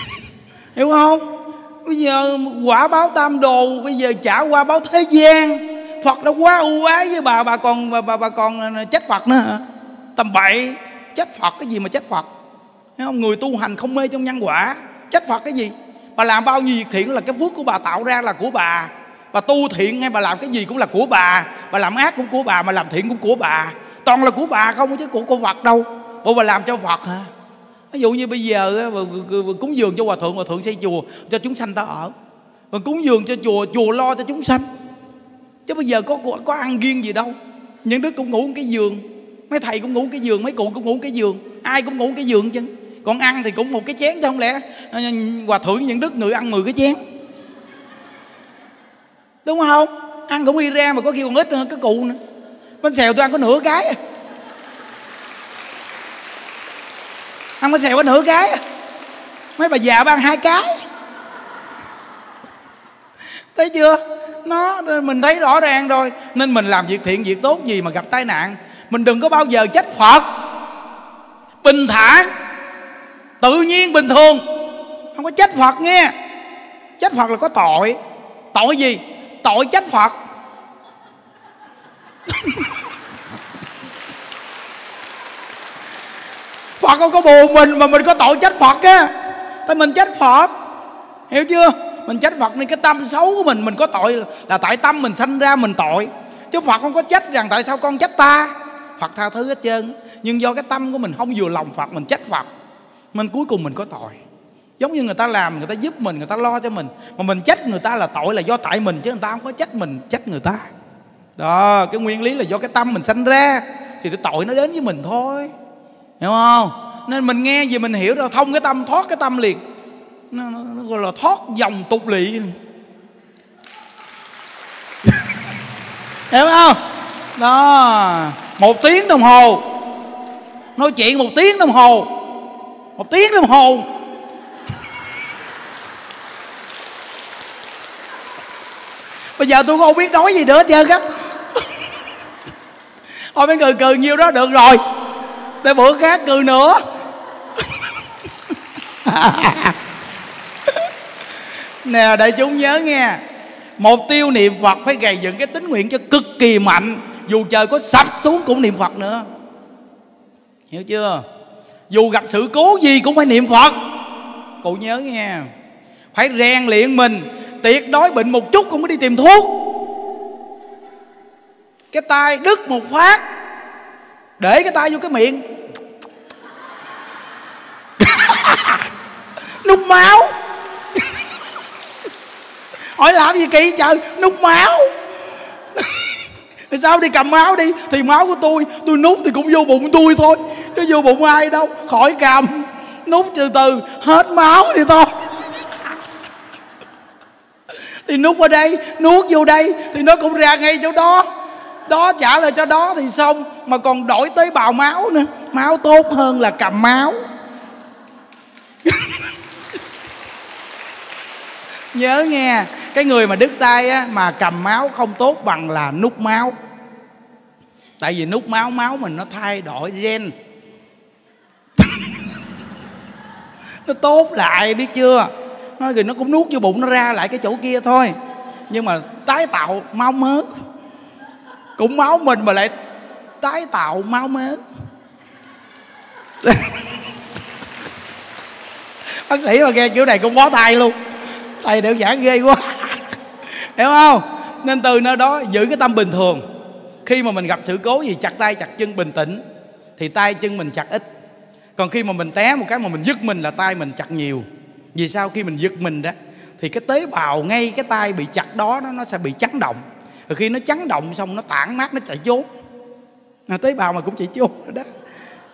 Speaker 1: Hiểu không? Bây giờ quả báo tam đồ bây giờ trả qua báo thế gian. Phật đã quá ưu ái với bà bà còn bà, bà, bà còn à, trách phật nữa hả? Tầm bậy trách phật cái gì mà trách phật? Thấy không? Người tu hành không mê trong nhân quả. Trách phật cái gì? Bà làm bao nhiêu việc thiện là cái phước của bà tạo ra là của bà. Bà tu thiện hay bà làm cái gì cũng là của bà. Bà làm ác cũng của bà mà làm thiện cũng của bà. Toàn là của bà không chứ của cô phật đâu. Bộ bà làm cho phật hả? Ví dụ như bây giờ cúng dường cho hòa thượng hòa thượng xây chùa cho chúng sanh ta ở. Và cúng dường cho chùa chùa lo cho chúng sanh. Chứ bây giờ có có ăn riêng gì đâu. Những đứa cũng ngủ cái giường, mấy thầy cũng ngủ cái giường, mấy cụ cũng ngủ cái giường, ai cũng ngủ cái giường chứ. Còn ăn thì cũng một cái chén chứ không lẽ ờ, ờ, hòa thượng những đức người ăn 10 cái chén. Đúng không? Ăn cũng đi ra mà có khi còn ít hơn cái cụ nữa. Bánh xèo tôi ăn có nửa cái à. Ăn bánh xèo có nửa cái. Mấy bà già ăn hai cái. Thấy chưa? Nó, mình thấy rõ ràng rồi. Nên mình làm việc thiện, việc tốt gì mà gặp tai nạn. Mình đừng có bao giờ trách phật. Bình thản. Tự nhiên bình thường. Không có trách phật nghe. Trách phật là có tội. Tội gì? Tội trách phật. Phật không có buồn mình mà mình có tội trách Phật á. Tại mình trách Phật. Hiểu chưa? Mình trách Phật nên cái tâm xấu của mình Mình có tội là tại tâm mình sanh ra mình tội. Chứ Phật không có trách rằng tại sao con trách ta. Phật tha thứ hết trơn. Nhưng do cái tâm của mình không vừa lòng Phật, Mình trách Phật, Mình cuối cùng mình có tội. Giống như người ta làm, Người ta giúp mình, Người ta lo cho mình. Mà mình trách người ta là tội là do tại mình, Chứ người ta không có trách mình, Trách người ta. Đó, Cái nguyên lý là do cái tâm mình sanh ra Thì cái tội nó đến với mình thôi. Hiểu không? Nên mình nghe gì mình hiểu rồi Thông cái tâm thoát cái tâm liền. Nó, nó, nó gọi là thoát dòng tục lị Hiểu không? Đó Một tiếng đồng hồ. Nói chuyện một tiếng đồng hồ. Một tiếng đồng hồ. Bây giờ tôi không biết nói gì nữa hết trơn á. Thôi mấy cười cười nhiêu đó được rồi. Để bữa khác cười nữa. Nè, đại chúng nhớ nghe. Mục tiêu niệm Phật phải gầy dựng cái tính nguyện cho cực kỳ mạnh. Dù trời có sập xuống cũng niệm Phật nữa. Hiểu chưa? Dù gặp sự cố gì cũng phải niệm Phật. Cụ nhớ nghe. Phải rèn luyện mình. Tuyệt đối bệnh một chút không có đi tìm thuốc. Cái tay đứt một phát. Để cái tay vô cái miệng. Nút máu. Hỏi làm gì kỳ trời, Nút máu. Thì sao đi cầm máu đi, Thì máu của tôi Tôi nút thì cũng vô bụng tôi thôi, Chứ vô bụng ai đâu, Khỏi cầm. Nút từ từ, Hết máu thì thôi. Thì nút ở đây, Nuốt vô đây, Thì nó cũng ra ngay chỗ đó. Đó trả lời cho đó thì xong. Mà còn đổi tế bào máu nữa. Máu tốt hơn là cầm máu. Nhớ nghe cái người mà đứt tay á, mà cầm máu không tốt bằng là nút máu. Tại vì nút máu máu mình nó thay đổi gen. Nó tốt lại biết chưa? Nói rồi nó cũng nuốt vô bụng nó ra lại cái chỗ kia thôi. Nhưng mà tái tạo máu mới cũng máu mình mà lại tái tạo máu mớ. Bác sĩ mà nghe kiểu này cũng bó tay luôn. Thầy đơn giảng ghê quá. Hiểu không? Nên từ nơi đó giữ cái tâm bình thường. Khi mà mình gặp sự cố gì chặt tay chặt chân bình tĩnh thì tay chân mình chặt ít. Còn khi mà mình té một cái mà mình giật mình là tay mình chặt nhiều. Vì sao khi mình giật mình đó thì cái tế bào ngay cái tay bị chặt đó nó, nó sẽ bị chấn động rồi khi nó chấn động xong nó tản mát nó chạy trốn à, tế bào mà cũng chạy trốn rồi đó.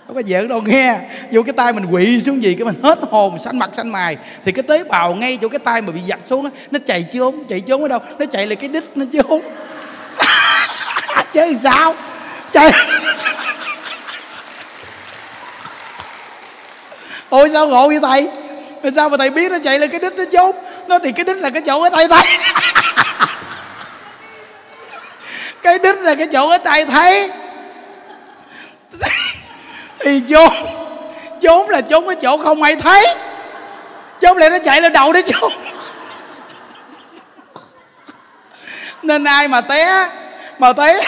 Speaker 1: Không có giỡn đâu nghe. Vô cái tay mình quỵ xuống gì cái mình hết hồn xanh mặt xanh mày thì cái tế bào ngay chỗ cái tay mà bị giặt xuống đó, nó chạy trốn chạy trốn ở đâu? Nó chạy lại cái đít nó trốn chứ sao? Chạy. Ôi sao ngộ vậy thầy? Sao mà thầy biết nó chạy lên cái đít nó trốn nó thì cái đít là cái chỗ ở tay thấy cái đít là cái chỗ cái tay thấy. Thì trốn trốn là trốn cái chỗ không ai thấy. Trốn lại nó chạy lên đầu để trốn nên ai mà té mà té,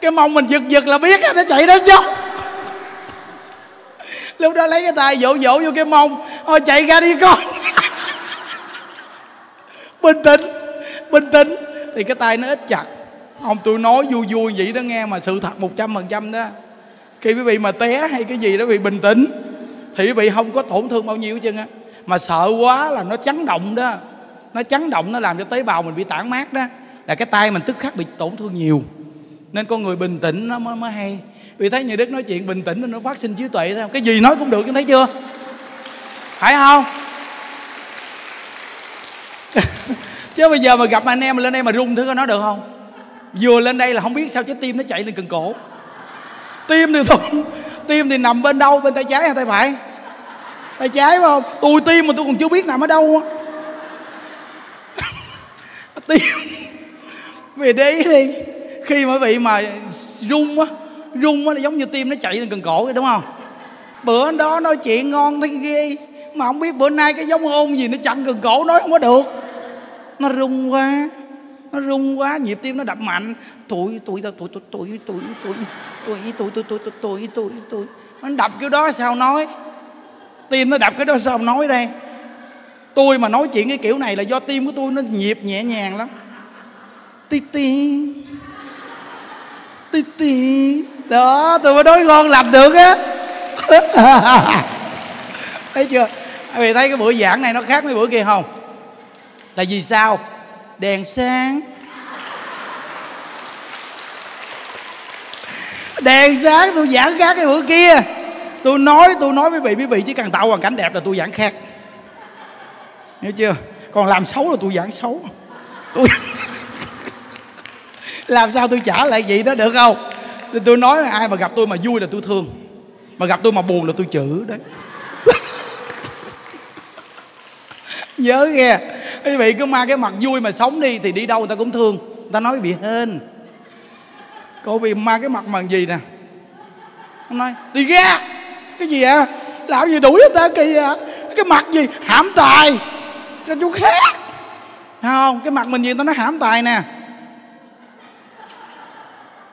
Speaker 1: cái mông mình giật giật là biết nó chạy đến trốn lúc đó lấy cái tay vỗ vỗ vô cái mông, thôi chạy ra đi con. Bình tĩnh bình tĩnh. Thì cái tay nó ít chặt không tôi nói vui vui vậy đó nghe mà sự thật một trăm phần trăm đó. Khi quý vị mà té hay cái gì đó bị bình tĩnh thì quý vị không có tổn thương bao nhiêu hết trơn á. Mà sợ quá là nó chấn động đó. Nó chấn động nó làm cho tế bào mình bị tản mát đó. Là cái tay mình tức khắc bị tổn thương nhiều. Nên con người bình tĩnh nó mới, mới hay. Vì thấy như đức nói chuyện bình tĩnh nó phát sinh trí tuệ thôi cái gì nói cũng được thấy chưa? Phải không? Chứ bây giờ mà gặp anh em lên đây mà rung thứ có nói được không? Vừa lên đây là không biết sao trái tim nó chạy lên cần cổ. Tim thì thôi tim thì nằm bên đâu bên tay trái hay tay phải? Tay trái phải không? Tôi tim mà tôi còn chưa biết nằm ở đâu á, tim. Về đấy đi. Khi mà vị mà rung á rung á là giống như tim nó chạy lên cần cổ vậy đúng không? Bữa đó nói chuyện ngon thấy ghê mà không biết bữa nay cái giống ôn gì nó chặn cần cổ nói không có được. Nó rung quá nó rung quá nhịp tim nó đập mạnh tụi tụi tụi tụi tụi tụi tụi tụi tụi tụi tụi tụi tụi tụi tụi nó đập kiểu đó sao nói tim nó đập cái đó sao nói đây tôi mà nói chuyện cái kiểu này là do tim của tôi nó nhịp nhẹ nhàng lắm tí tí tí tí đó tôi mới nói ngon làm được á thấy chưa vì thấy cái bữa giảng này nó khác với bữa kia không là vì sao đèn sáng. Đèn sáng, tôi giảng khác cái bữa kia. Tôi nói tôi nói với vị quý vị chỉ cần tạo hoàn cảnh đẹp là tôi giảng khác. Hiểu chưa? Còn làm xấu là tôi giảng xấu. Tôi làm sao tôi trả lại vậy đó được không? Thì tôi nói là ai mà gặp tôi mà vui là tôi thương. Mà gặp tôi mà buồn là tôi chữ đấy. Nhớ nghe quý vị cứ mang cái mặt vui mà sống đi thì đi đâu người ta cũng thương. Người ta nói bị hên. Cô vì mang cái mặt bằng gì nè? Hôm nay đi ra cái gì ạ làm gì đuổi người ta kỳ à cái mặt gì? Hãm tài. Cho chú khác. Không? Cái mặt mình gì tao nói hãm tài nè.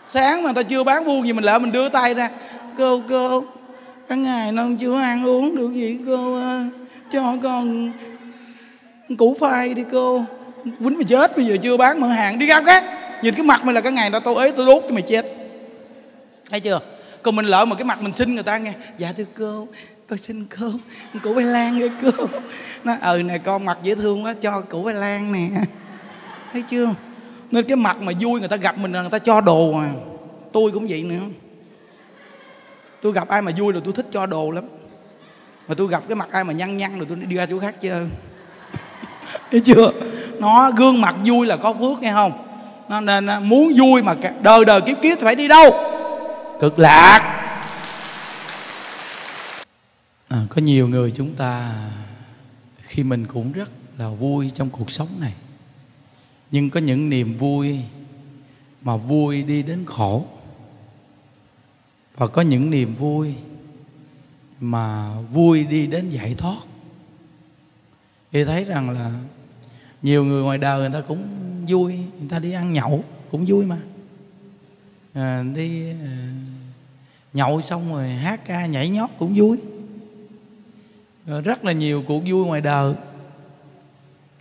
Speaker 1: Sáng mà ta chưa bán buôn gì mình lỡ mình đưa tay ra. Cô cô, cả ngày nó chưa ăn uống được gì, cô cho con củ phai đi, cô. Quýnh mày chết, bây giờ chưa bán mở hàng, đi ra khác. Nhìn cái mặt mày là cái ngày đó tôi ế, tôi đốt cho mày chết. Thấy chưa? Còn mình lỡ mà cái mặt mình xin người ta nghe dạ thưa cô, con xin cô, củ bay lang nghe cô. Nó ừ nè, con mặt dễ thương quá, cho củ bay lang nè. Thấy chưa? Nên cái mặt mà vui người ta gặp mình là người ta cho đồ à. Tôi cũng vậy nữa. Tôi gặp ai mà vui rồi tôi thích cho đồ lắm. Mà tôi gặp cái mặt ai mà nhăn nhăn rồi tôi đi ra chỗ khác chơi thấy chưa? Nó gương mặt vui là có phước nghe không? Nó nên à, muốn vui mà đời đời kiếp kiếp phải đi đâu? Cực lạc. À, có nhiều người chúng ta khi mình cũng rất là vui trong cuộc sống này. Nhưng có những niềm vui mà vui đi đến khổ. Và có những niềm vui mà vui đi đến giải thoát thì thấy rằng là nhiều người ngoài đời người ta cũng vui người ta đi ăn nhậu cũng vui mà. À, đi à, nhậu xong rồi hát ca nhảy nhót cũng vui. Rồi rất là nhiều cuộc vui ngoài đời.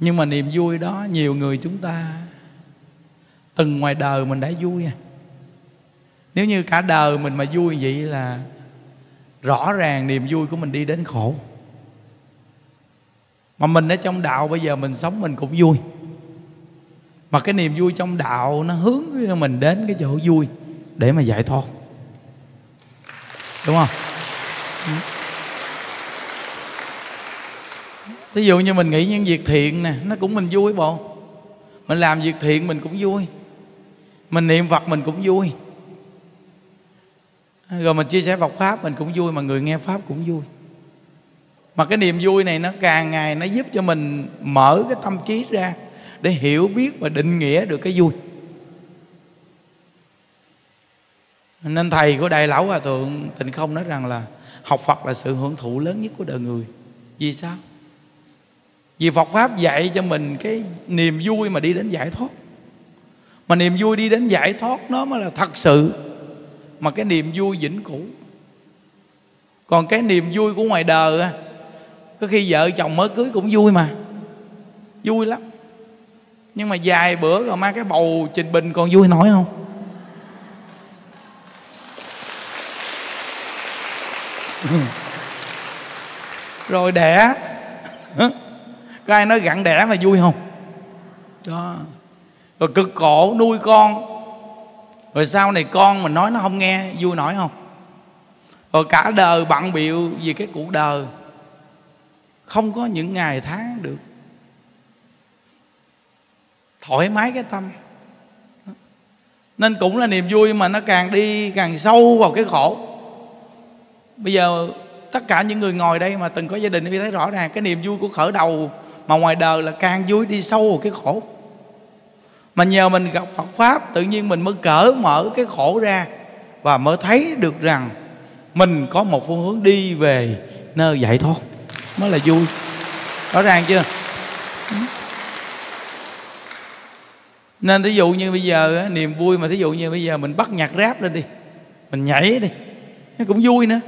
Speaker 1: Nhưng mà niềm vui đó nhiều người chúng ta từng ngoài đời mình đã vui à. Nếu như cả đời mình mà vui vậy là rõ ràng niềm vui của mình đi đến khổ mà mình ở trong đạo bây giờ mình sống mình cũng vui. Mà cái niềm vui trong đạo nó hướng mình đến cái chỗ vui để mà giải thoát. Đúng không? Thí dụ như mình nghĩ những việc thiện nè, Nó cũng mình vui bộ. Mình làm việc thiện mình cũng vui. Mình niệm Phật mình cũng vui. Rồi mình chia sẻ Phật Pháp mình cũng vui Mà người nghe Pháp cũng vui. Mà cái niềm vui này nó càng ngày Nó giúp cho mình mở cái tâm trí ra Để hiểu biết và định nghĩa được cái vui. Nên thầy của Đại Lão Hòa Thượng Tịnh Không nói rằng là Học Phật là sự hưởng thụ lớn nhất của đời người. Vì sao? Vì Phật Pháp dạy cho mình cái niềm vui mà đi đến giải thoát. Mà niềm vui đi đến giải thoát nó mới là thật sự. Mà cái niềm vui vĩnh cửu. Còn cái niềm vui của ngoài đời có khi vợ chồng mới cưới cũng vui mà. Vui lắm. Nhưng mà vài bữa rồi mang cái bầu trình bình còn vui nổi không? Rồi đẻ. Có ai nói gặn đẻ mà vui không? Đó. Rồi cực khổ nuôi con. Rồi sau này con mình nói nó không nghe, vui nổi không? Rồi cả đời bận biệu vì cái cuộc đời không có những ngày tháng được. Thoải mái cái tâm. Nên cũng là niềm vui mà nó càng đi càng sâu vào cái khổ. Bây giờ tất cả những người ngồi đây mà từng có gia đình thì thấy rõ ràng cái niềm vui của khởi đầu mà ngoài đời là càng vui đi sâu vào cái khổ. Mà nhờ mình gặp Phật pháp, tự nhiên mình mới cởi mở cái khổ ra và mới thấy được rằng mình có một phương hướng đi về nơi giải thoát mới là vui. Rõ ràng chưa? Nên thí dụ như bây giờ niềm vui mà thí dụ như bây giờ mình bắt nhạc rap lên đi, mình nhảy đi, nó cũng vui nữa.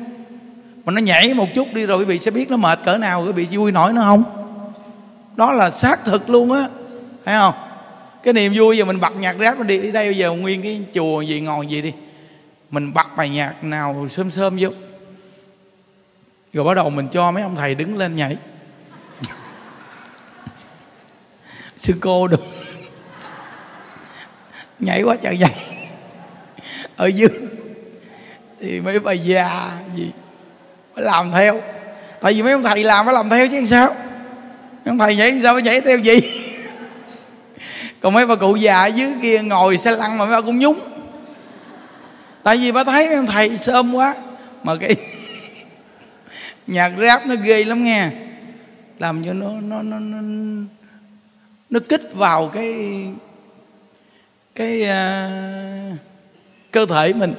Speaker 1: Mà nó nhảy một chút đi rồi quý vị sẽ biết nó mệt cỡ nào, quý vị vui nổi nó không? Đó là xác thực luôn á, thấy không? Cái niềm vui giờ mình bật nhạc rap nó đi đi đây bây giờ nguyên cái chùa gì, ngồi gì đi, mình bật bài nhạc nào sơm sơm vô rồi bắt đầu mình cho mấy ông thầy đứng lên nhảy. Sư cô được nhảy quá trời nhảy. Ở dưới. Thì mấy bà già gì, phải làm theo. Tại vì mấy ông thầy làm phải làm theo chứ sao? Mấy ông thầy nhảy sao phải nhảy theo gì? Còn mấy bà cụ già ở dưới kia ngồi xe lăn mà mấy bà cũng nhúng. Tại vì bà thấy mấy ông thầy sơm quá, mà cái nhạc rap nó ghê lắm nghe. Làm cho nó nó nó nó, nó kích vào cái cái uh, cơ thể mình.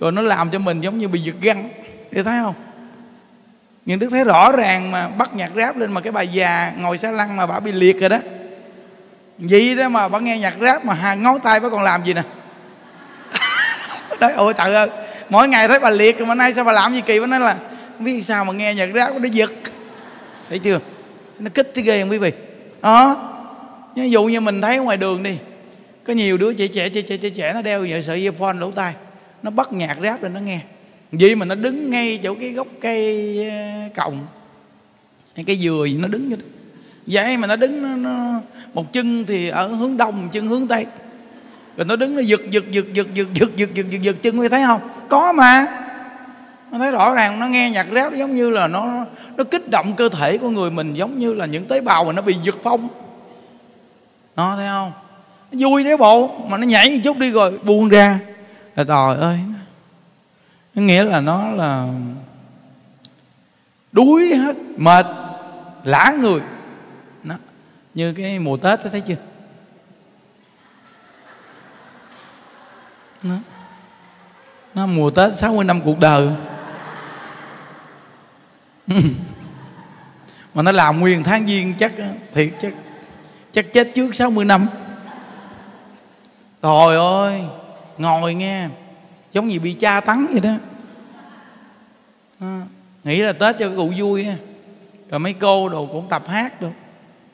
Speaker 1: Rồi nó làm cho mình giống như bị giật găng thì thấy không? Nhưng đức thấy rõ ràng mà bắt nhạc rap lên mà cái bà già ngồi xe lăn mà bà bị liệt rồi đó. Vậy đó mà bà nghe nhạc rap mà hàng ngón tay bà còn làm gì nè? Đấy ôi trời ơi mỗi ngày thấy bà liệt mà nay sao bà làm gì kỳ bà nói là không biết sao mà nghe nhạc rap nó giật. Thấy chưa? Nó kích tới ghê không quý vị? Đó ví dụ như mình thấy ngoài đường đi có nhiều đứa trẻ trẻ trẻ trẻ trẻ, trẻ nó đeo sợi earphone lỗ tai nó bắt nhạc rap lên nó nghe. Vì mà nó đứng ngay chỗ cái gốc cây ờ, còng. Hay cái dừa gì nó đứng vậy đó. Vậy mà nó đứng nó, nó, một chân thì ở hướng đông một chân hướng tây. Rồi nó đứng nó giật giật giật giật giật giật giật giật giật giật chân quý thấy không? Có mà nó thấy rõ ràng, nó nghe nhạc rap giống như là nó nó kích động cơ thể của người mình giống như là những tế bào mà nó bị giật phong. Nó thấy không? Nó vui thế bộ, mà nó nhảy một chút đi rồi buông ra. Là trời ơi. Nghĩa là nó là đuối hết, mệt, lã người. Nó, như cái mùa tết thấy chưa? Nó nó mùa tết 60 năm cuộc đời mà nó làm nguyên tháng giêng chắc thiệt chắc chắc chết trước 60 năm. Trời ơi ngồi nghe giống như bị cha tấn vậy đó. À, nghĩ là tết cho cái cụ vui ha. rồi mấy cô đồ cũng tập hát được.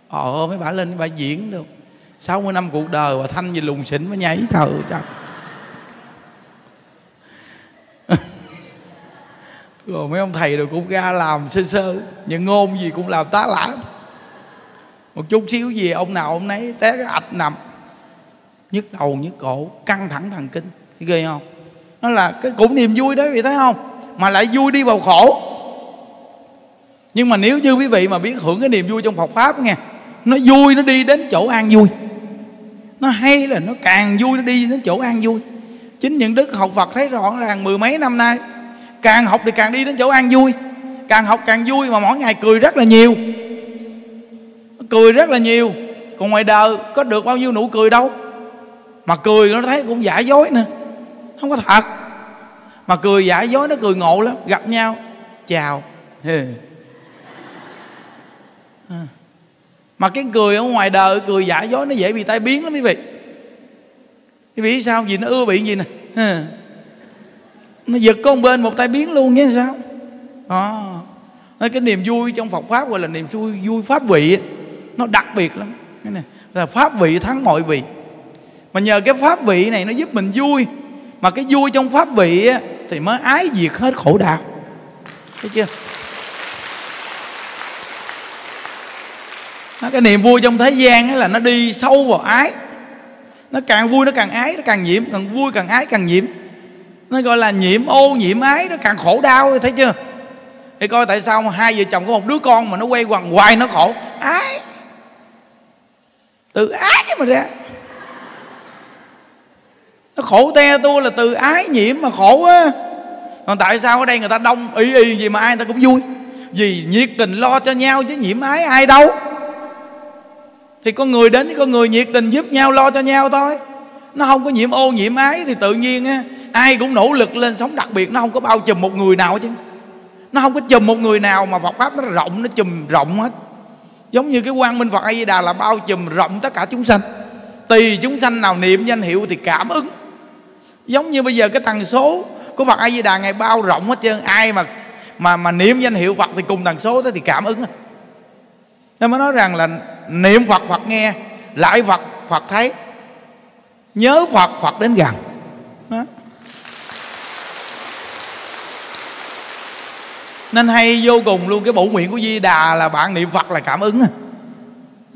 Speaker 1: Ờ mấy bà lên mấy bà diễn được. 60 năm cuộc đời và thanh gì lùng xỉn mới nhảy thờ chắc rồi mấy ông thầy rồi cũng ra làm sơ sơ, những ngôn gì cũng làm tá lả. Một chút xíu gì ông nào ông nấy té cái ạch nằm, nhức đầu nhức cổ, căng thẳng thần kinh. Ghê không? Nó là cái cũng niềm vui đó quý vị thấy không? Mà lại vui đi vào khổ. Nhưng mà nếu như quý vị mà biết hưởng cái niềm vui trong Phật pháp nghe, nó vui nó đi đến chỗ an vui. Nó hay là nó càng vui nó đi đến chỗ an vui. Chính những đức học Phật thấy rõ ràng mười mấy năm nay càng học thì càng đi đến chỗ an vui. Càng học càng vui mà mỗi ngày cười rất là nhiều. Cười rất là nhiều. Còn ngoài đời, có được bao nhiêu nụ cười đâu. Mà cười nó thấy cũng giả dối nữa. Không có thật. Mà cười giả dối nó cười ngộ lắm. Gặp nhau, chào. À. Mà cái cười ở ngoài đời, cười giả dối nó dễ bị tai biến lắm quý vị. Quý vị sao gì nó ưa bị gì nè nó giật con bên một tay biến luôn nhé sao? À, cái niềm vui trong Phật pháp gọi là niềm vui vui pháp vị nó đặc biệt lắm. Cái này là pháp vị thắng mọi vị. Mà nhờ cái pháp vị này nó giúp mình vui. Mà cái vui trong pháp vị á, thì mới ái diệt hết khổ đạo, thấy chưa? Nó cái niềm vui trong thế gian là nó đi sâu vào ái. Nó càng vui nó càng ái nó càng nhiễm. Càng vui càng ái càng nhiễm nó gọi là nhiễm ô, nhiễm ái, nó càng khổ đau, thấy chưa? Thì coi tại sao mà hai vợ chồng có một đứa con mà nó quay quằn hoài nó khổ? Ái. Từ ái mà ra. Nó khổ te tua là từ ái nhiễm mà khổ á. Còn tại sao ở đây người ta đông y y gì mà ai người ta cũng vui? Vì nhiệt tình lo cho nhau chứ nhiễm ái ai đâu. Thì con người đến với con người nhiệt tình giúp nhau lo cho nhau thôi. Nó không có nhiễm ô, nhiễm ái thì tự nhiên á ai cũng nỗ lực lên sống đặc biệt, nó không có bao trùm một người nào chứ. Nó không có chùm một người nào mà Phật pháp nó rộng, nó chùm rộng hết. Giống như cái quan minh Phật A Di Đà là bao trùm rộng tất cả chúng sanh. Tùy chúng sanh nào niệm danh hiệu thì cảm ứng. Giống như bây giờ cái tần số của Phật A Di Đà ngày bao rộng hết trơn ai mà mà mà niệm danh hiệu Phật thì cùng tần số đó thì cảm ứng nên mới nói rằng là niệm Phật Phật nghe lại Phật Phật thấy. Nhớ Phật Phật đến gần. Nên hay vô cùng luôn cái bổ nguyện của Di Đà là bạn niệm Phật là cảm ứng à.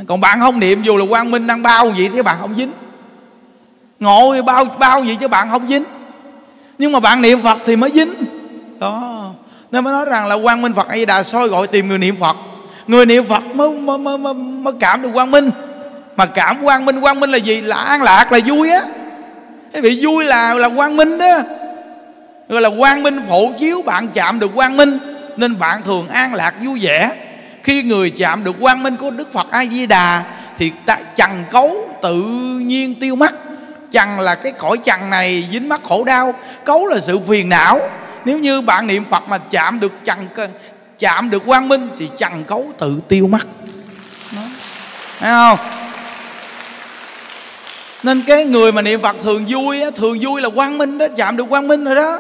Speaker 1: còn bạn không niệm dù là quang minh đang bao gì thì bạn không dính. Ngộ bao bao gì chứ bạn không dính. Nhưng mà bạn niệm phật thì mới dính. Đó. Nên mới nói rằng là quang minh phật a di đà soi gọi tìm người niệm phật. Người niệm phật mới mới, mới, mới, mới cảm được quang minh. Mà cảm quang minh quang minh là gì? Là an lạc là vui á. Cái vị vui là là quang minh đó. Gọi là quang minh phổ chiếu bạn chạm được quang minh nên bạn thường an lạc vui vẻ. Khi người chạm được quang minh của đức phật a di đà thì ta chằng cấu tự nhiên tiêu mất chằng là cái cõi chằng này dính mắc khổ đau, cấu là sự phiền não. Nếu như bạn niệm phật mà chạm được chằng chạm được quang minh thì chằng cấu tự tiêu mất thấy không? Nên cái người mà niệm phật thường vui thường vui là quang minh đó, chạm được quang minh rồi đó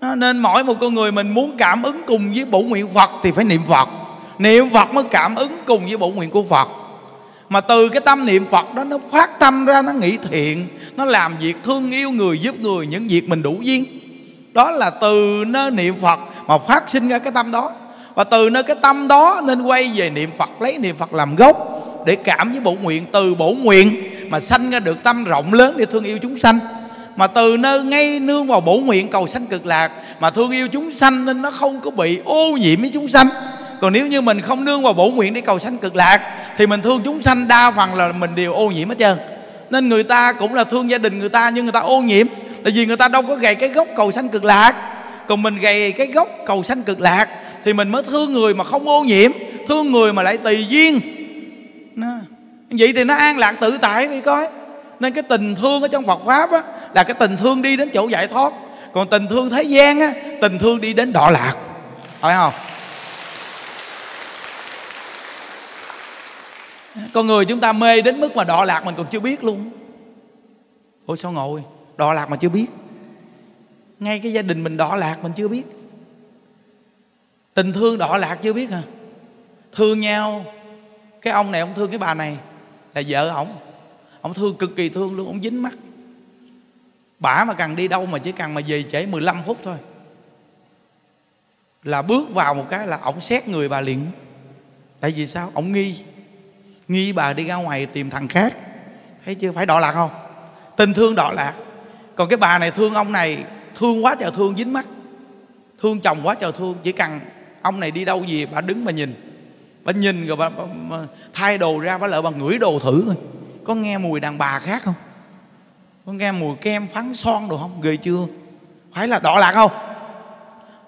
Speaker 1: nên mỗi một con người mình muốn cảm ứng cùng với bổ nguyện phật thì phải niệm phật. Niệm phật mới cảm ứng cùng với bổ nguyện của phật. Mà từ cái tâm niệm phật đó, nó phát tâm ra, nó nghĩ thiện, nó làm việc thương yêu người, giúp người, những việc mình đủ duyên. Đó là từ nơi niệm phật mà phát sinh ra cái tâm đó. Và từ nơi cái tâm đó nên quay về niệm phật, lấy niệm phật làm gốc để cảm với bổ nguyện. Từ bổ nguyện mà sanh ra được tâm rộng lớn để thương yêu chúng sanh mà từ nơi ngay nương vào bổ nguyện cầu sanh cực lạc mà thương yêu chúng sanh nên nó không có bị ô nhiễm với chúng sanh. Còn nếu như mình không nương vào bổ nguyện để cầu sanh cực lạc thì mình thương chúng sanh đa phần là mình đều ô nhiễm hết trơn. Nên người ta cũng là thương gia đình người ta nhưng người ta ô nhiễm. Là vì người ta đâu có gầy cái gốc cầu sanh cực lạc. Còn mình gầy cái gốc cầu sanh cực lạc thì mình mới thương người mà không ô nhiễm thương người mà lại tùy duyên. Vậy thì nó an lạc tự tại vì coi. Nên cái tình thương ở trong Phật pháp á, là cái tình thương đi đến chỗ giải thoát. Còn tình thương thế gian á, tình thương đi đến đọa lạc. Phải không? Con người chúng ta mê đến mức mà đọa lạc mình còn chưa biết luôn. Ôi sao ngồi? Đọa lạc mà chưa biết. Ngay cái gia đình mình đọa lạc mình chưa biết. Tình thương đọa lạc chưa biết hả? Thương nhau. Cái ông này ông thương cái bà này là vợ ổng ông thương cực kỳ thương luôn ông dính mắt bả mà cần đi đâu mà chỉ cần mà về trễ 15 phút thôi. Là bước vào một cái là ổng xét người bà liền. Tại vì sao? Ổng nghi. Nghi bà đi ra ngoài tìm thằng khác. Thấy chưa? Phải đọ lạc không? Tình thương đọ lạc. Còn cái bà này thương ông này thương quá trời thương dính mắt. Thương chồng quá trời thương. Chỉ cần ông này đi đâu gì bà đứng mà nhìn. Bà nhìn rồi bà, bà, bà thay đồ ra bà lợi bà ngửi đồ thử coi có nghe mùi đàn bà khác không? Có nghe mùi kem phấn son đồ không? Ghê chưa? Phải là đọa lạc không?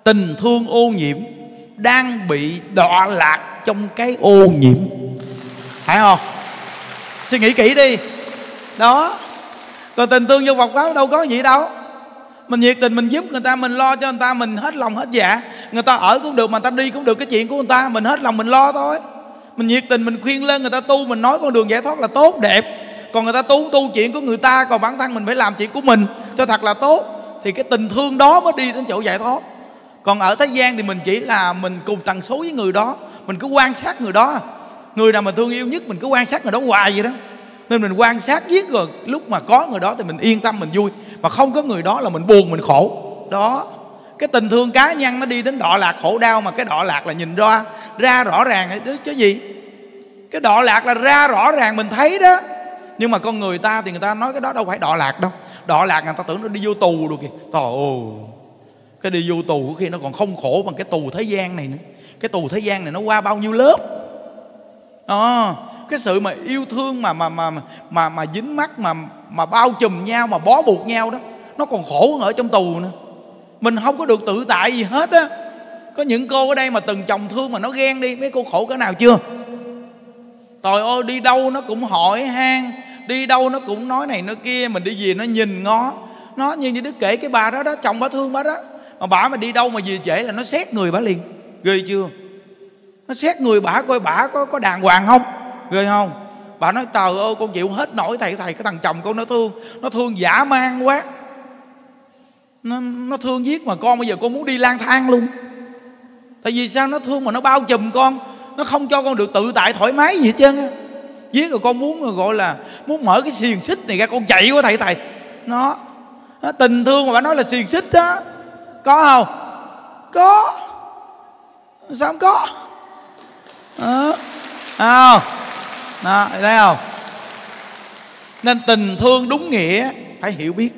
Speaker 1: Tình thương ô nhiễm đang bị đọa lạc trong cái ô nhiễm. Phải không? Suy nghĩ kỹ đi. Đó. Còn tình thương vô vọng quá đâu có gì đâu. Mình nhiệt tình mình giúp người ta, mình lo cho người ta, mình hết lòng hết dạ. Người ta ở cũng được mà người ta đi cũng được, cái chuyện của người ta, mình hết lòng mình lo thôi. Mình nhiệt tình, mình khuyên lên người ta tu, mình nói con đường giải thoát là tốt, đẹp còn người ta tu tu chuyện của người ta, còn bản thân mình phải làm chuyện của mình. Cho thật là tốt. Thì cái tình thương đó mới đi đến chỗ giải thoát. Còn ở thế gian thì mình chỉ là mình cùng tần số với người đó. Mình cứ quan sát người đó. Người nào mình thương yêu nhất, mình cứ quan sát người đó hoài vậy đó. Nên mình quan sát giết rồi, lúc mà có người đó thì mình yên tâm, mình vui. Mà không có người đó là mình buồn, mình khổ. Đó. Cái tình thương cá nhân nó đi đến đọ lạc, khổ đau, mà cái đọ lạc là nhìn ra ra rõ ràng. Chứ gì? Cái đọ lạc là ra rõ ràng, mình thấy đó nhưng mà con người ta thì người ta nói cái đó đâu phải đọa lạc đâu. Đọa lạc người ta tưởng nó đi vô tù rồi kìa. Trời ơi. Cái đi vô tù khi nó còn không khổ bằng cái tù thế gian này nữa. Cái tù thế gian này nó qua bao nhiêu lớp? À, cái sự mà yêu thương mà mà mà mà mà dính mắt mà mà bao trùm nhau mà bó buộc nhau đó nó còn khổ hơn ở trong tù nữa. Mình không có được tự tại gì hết á. Có những cô ở đây mà từng chồng thương mà nó ghen đi mấy cô khổ cỡ nào chưa? Trời ơi đi đâu nó cũng hỏi han đi đâu nó cũng nói này nói kia mình đi về nó nhìn ngó. Nó như như đứa kể cái bà đó đó chồng bà thương bà đó. Mà bà mà đi đâu mà về trễ là nó xét người bà liền. Ghê chưa? Nó xét người bà coi bà có có đàng hoàng không? Ghê không? Bà nói tờ ơi con chịu hết nổi thầy thầy cái thằng chồng con nó thương. Nó thương giả man quá. Nó, nó thương giết mà con bây giờ con muốn đi lang thang luôn. Tại vì sao? Nó thương mà nó bao trùm con. Nó không cho con được tự tại thoải mái gì hết trơn á giết rồi con muốn gọi là muốn mở cái xiềng xích này ra con chạy quá thầy thầy. Nó, tình thương mà bà nói là xiềng xích đó có không? Có. Sao không có? À, không? Đó thấy không? Nên tình thương đúng nghĩa phải hiểu biết.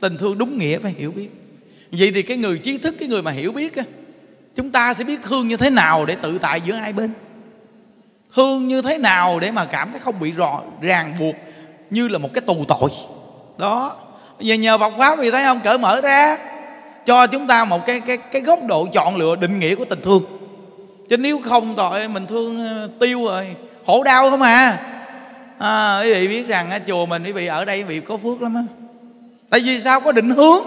Speaker 1: Tình thương đúng nghĩa phải hiểu biết. Vậy thì cái người trí thức cái người mà hiểu biết chúng ta sẽ biết thương như thế nào để tự tại giữa hai bên? Thương như thế nào để mà cảm thấy không bị rò, ràng buộc như là một cái tù tội. Đó. Giờ nhờ Phật pháp thì thấy không? Cởi mở ra. Cho chúng ta một cái cái cái góc độ chọn lựa định nghĩa của tình thương. Chứ nếu không tội mình thương ờ, tiêu rồi khổ đau không à. À, quý vị biết rằng chùa mình quý vị ở đây quý vị có phước lắm á. Tại vì sao? Có định hướng.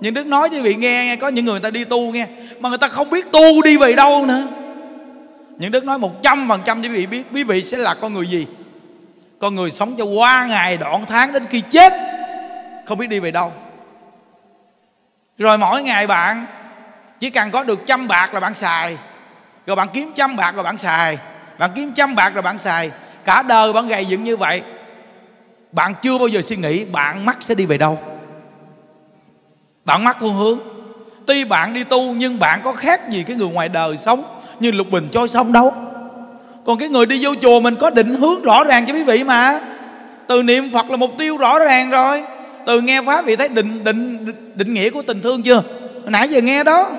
Speaker 1: Những đức nói cho quý vị nghe, nghe có những người, người ta đi tu nghe mà người ta không biết tu đi về đâu nữa những đức nói một trăm phần trăm cho quý vị biết, quý vị sẽ là con người gì? Con người sống cho qua ngày, đoạn tháng đến khi chết. Không biết đi về đâu. Rồi mỗi ngày bạn chỉ cần có được trăm bạc là bạn xài. Rồi bạn kiếm trăm bạc là bạn xài. Bạn kiếm trăm bạc là bạn xài. Cả đời bạn gầy dựng như vậy. Bạn chưa bao giờ suy nghĩ bạn mắt sẽ đi về đâu. Bạn mắt phương hướng. Tuy bạn đi tu nhưng bạn có khác gì cái người ngoài đời sống như lục bình trôi sông đâu. Còn cái người đi vô chùa mình có định hướng rõ ràng cho quý vị mà. Từ niệm phật là mục tiêu rõ ràng rồi. Từ nghe pháp vị thấy định định định nghĩa của tình thương chưa? Nãy giờ nghe đó.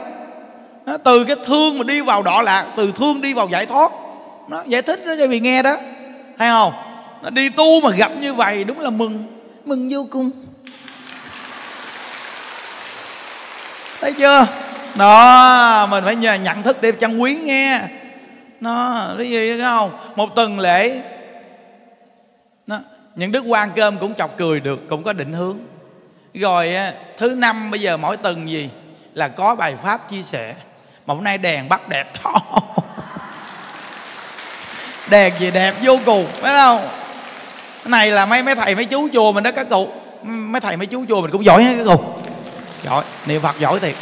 Speaker 1: Nó từ cái thương mà đi vào đọa lạc, từ thương đi vào giải thoát. Nó giải thích đó cho vị nghe đó. Hay không? Nó đi tu mà gặp như vậy đúng là mừng mừng vô cùng. Thấy chưa? Đó mình phải nhờ nhận thức để chân quý nghe. Nó cái gì thấy không? Một tuần lễ. Nó, những đức quan cơm cũng chọc cười được cũng có định hướng. Rồi thứ năm bây giờ mỗi tuần gì? Là có bài pháp chia sẻ. Mà hôm nay đèn bắt đẹp to đèn gì đẹp vô cùng phải không? Cái này là mấy mấy thầy mấy chú chùa mình đó các cụ. Mấy thầy mấy chú chùa mình cũng giỏi hết các cụ. Giỏi niệm phật giỏi thiệt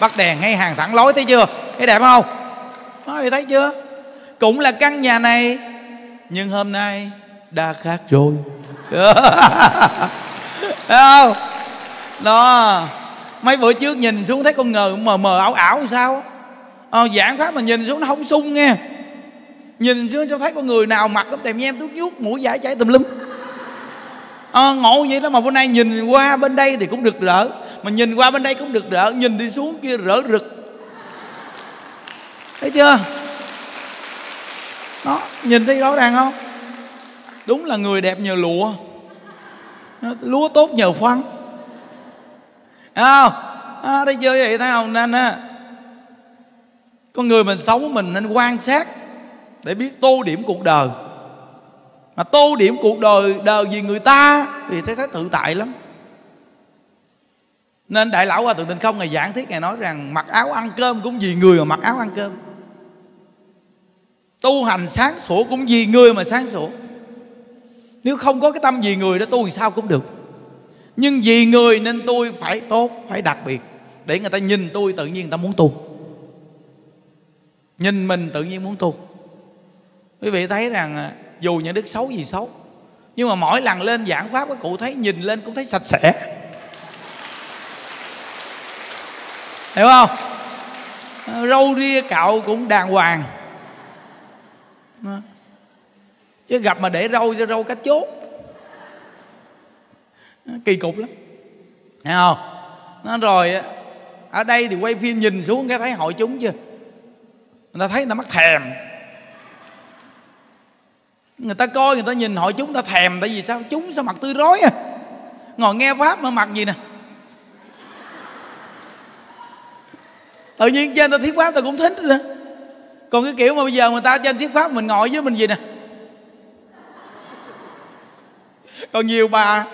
Speaker 1: bắt đèn ngay hàng thẳng lối thấy chưa? Thấy đẹp không? Nói thấy chưa? Cũng là căn nhà này nhưng hôm nay đã khác rồi. Thấy không? Đó. Mấy bữa trước nhìn xuống thấy con ngờ mờ mờ ảo ảo sao? Ờ, giảng pháp mà nhìn xuống nó không sung nghe. Nhìn xuống cho thấy con người nào mặc cũng tèm nhem tuốt nhút mũi giải chảy tùm lum. À, ngộ vậy đó mà bữa nay nhìn qua bên đây thì cũng được rỡ mà nhìn qua bên đây cũng được rỡ nhìn đi xuống kia rỡ rực. Thấy chưa? Đó nhìn thấy rõ ràng không? Đúng là người đẹp nhờ lụa. Lúa tốt nhờ phân thấy không? À, thấy chưa? Vậy thấy không? Nên á con người mình sống mình nên quan sát để biết tô điểm cuộc đời. Mà tô điểm cuộc đời đời vì người ta thì thấy thấy tự tại lắm nên đại lão hòa thượng tịnh không ngày giảng thiết ngày nói rằng mặc áo ăn cơm cũng vì người mà mặc áo ăn cơm. Tu hành sáng sủa cũng vì người mà sáng sủa. Nếu không có cái tâm vì người đó, tôi sao cũng được. Nhưng vì người nên tôi phải tốt, phải đặc biệt, để người ta nhìn tôi tự nhiên người ta muốn tu. Nhìn mình tự nhiên muốn tu. Quý vị thấy rằng à, dù những đức xấu gì xấu, nhưng mà mỗi lần lên giảng pháp các cụ thấy nhìn lên cũng thấy sạch sẽ. Hiểu không? Râu ria cạo cũng đàng hoàng. Chứ gặp mà để râu cho râu cách chốt. Kỳ cục lắm. Thấy không? Nó rồi ở đây thì quay phim nhìn xuống cái thấy hội chúng chưa? Người ta thấy người ta mắc thèm. Người ta coi, người ta nhìn hội chúng ta thèm, tại vì sao? Chúng sao mặt tươi rói à? Ngồi nghe pháp mà mặt gì nè? Tự nhiên trên ta thuyết pháp ta cũng thích nữa còn cái kiểu mà bây giờ người ta trên thuyết pháp mình ngồi với mình gì nè? Còn nhiều bà.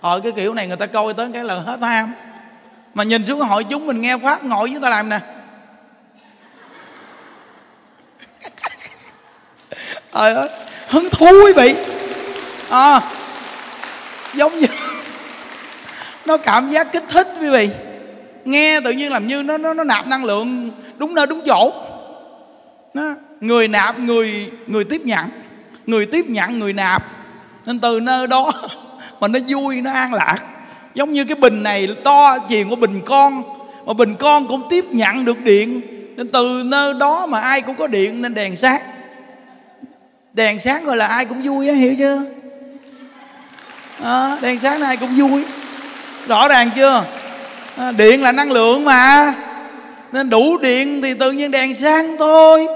Speaker 1: Hỏi cái kiểu này người ta coi tới cái là hết ham. Mà nhìn xuống hội chúng mình nghe pháp ngồi với ta làm nè. Trời ơi hứng thú quý vị. À, giống như nó cảm giác kích thích quý vị nghe tự nhiên làm như nó nó nó nạp năng lượng đúng nơi đúng chỗ. Nó, người nạp người người tiếp nhận. Người tiếp nhận người nạp. Nên từ nơi đó mà nó vui nó an lạc. Giống như cái bình này to chuyện của bình con. Mà bình con cũng tiếp nhận được điện. Nên từ nơi đó mà ai cũng có điện nên đèn sáng. Đèn sáng gọi là ai cũng vui á hiểu chưa? À, đèn sáng này ai cũng vui. Rõ ràng chưa? À, điện là năng lượng mà. Nên đủ điện thì tự nhiên đèn sáng thôi.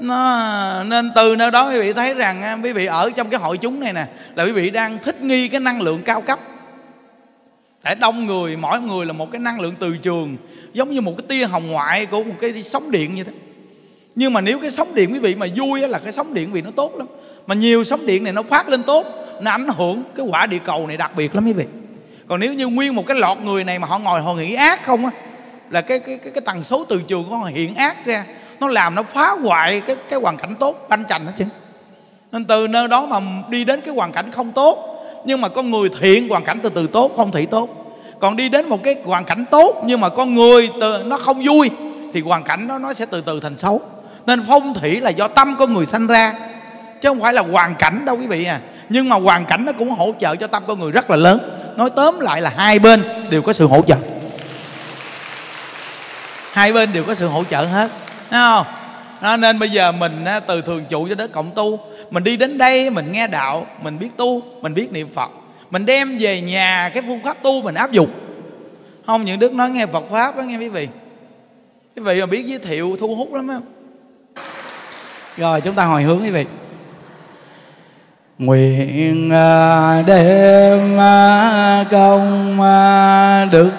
Speaker 1: Nó, nên từ nơi đó quý vị thấy rằng à, quý vị ở trong cái hội chúng này nè là quý vị đang thích nghi cái năng lượng cao cấp. Tại đông người mỗi người là một cái năng lượng từ trường giống như một cái tia hồng ngoại của một cái sóng điện như thế nhưng mà nếu cái sóng điện quý vị mà vui là cái sóng điện vì nó tốt lắm. Mà nhiều sóng điện này nó phát lên tốt nó ảnh hưởng cái quả địa cầu này đặc biệt lắm quý vị còn nếu như nguyên một cái lọt người này mà họ ngồi họ nghĩ ác không á là cái cái cái, cái tần số từ trường của họ hiện ác ra nó làm nó phá hoại cái cái hoàn cảnh tốt banh chành hết chứ. Nên từ nơi đó mà đi đến cái hoàn cảnh không tốt nhưng mà con người thiện hoàn cảnh từ từ tốt không thị tốt. Còn đi đến một cái hoàn cảnh tốt nhưng mà con người từ nó không vui thì hoàn cảnh đó nó sẽ từ từ thành xấu. Nên phong thủy là do tâm con người sanh ra chứ không phải là hoàn cảnh đâu quý vị à. Nhưng mà hoàn cảnh nó cũng hỗ trợ cho tâm con người rất là lớn nói tóm lại là hai bên đều có sự hỗ trợ. Hai bên đều có sự hỗ trợ hết thấy không? Đó, nên bây giờ mình từ thường trụ cho đến cộng tu. Mình đi đến đây mình nghe đạo mình biết tu mình biết niệm phật. Mình đem về nhà cái phương pháp tu mình áp dụng. Không những đức nói nghe phật pháp đó nghe quý vị. Quý vị mà biết giới thiệu thu hút lắm á. Rồi chúng ta hồi hướng quý vị nguyện à, đem à, công à, đức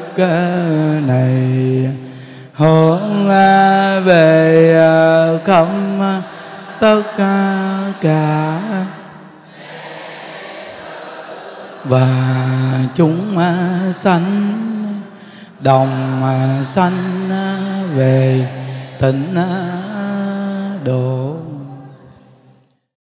Speaker 1: này hướng về không tất cả và chúng sanh, đồng sanh về tịnh độ.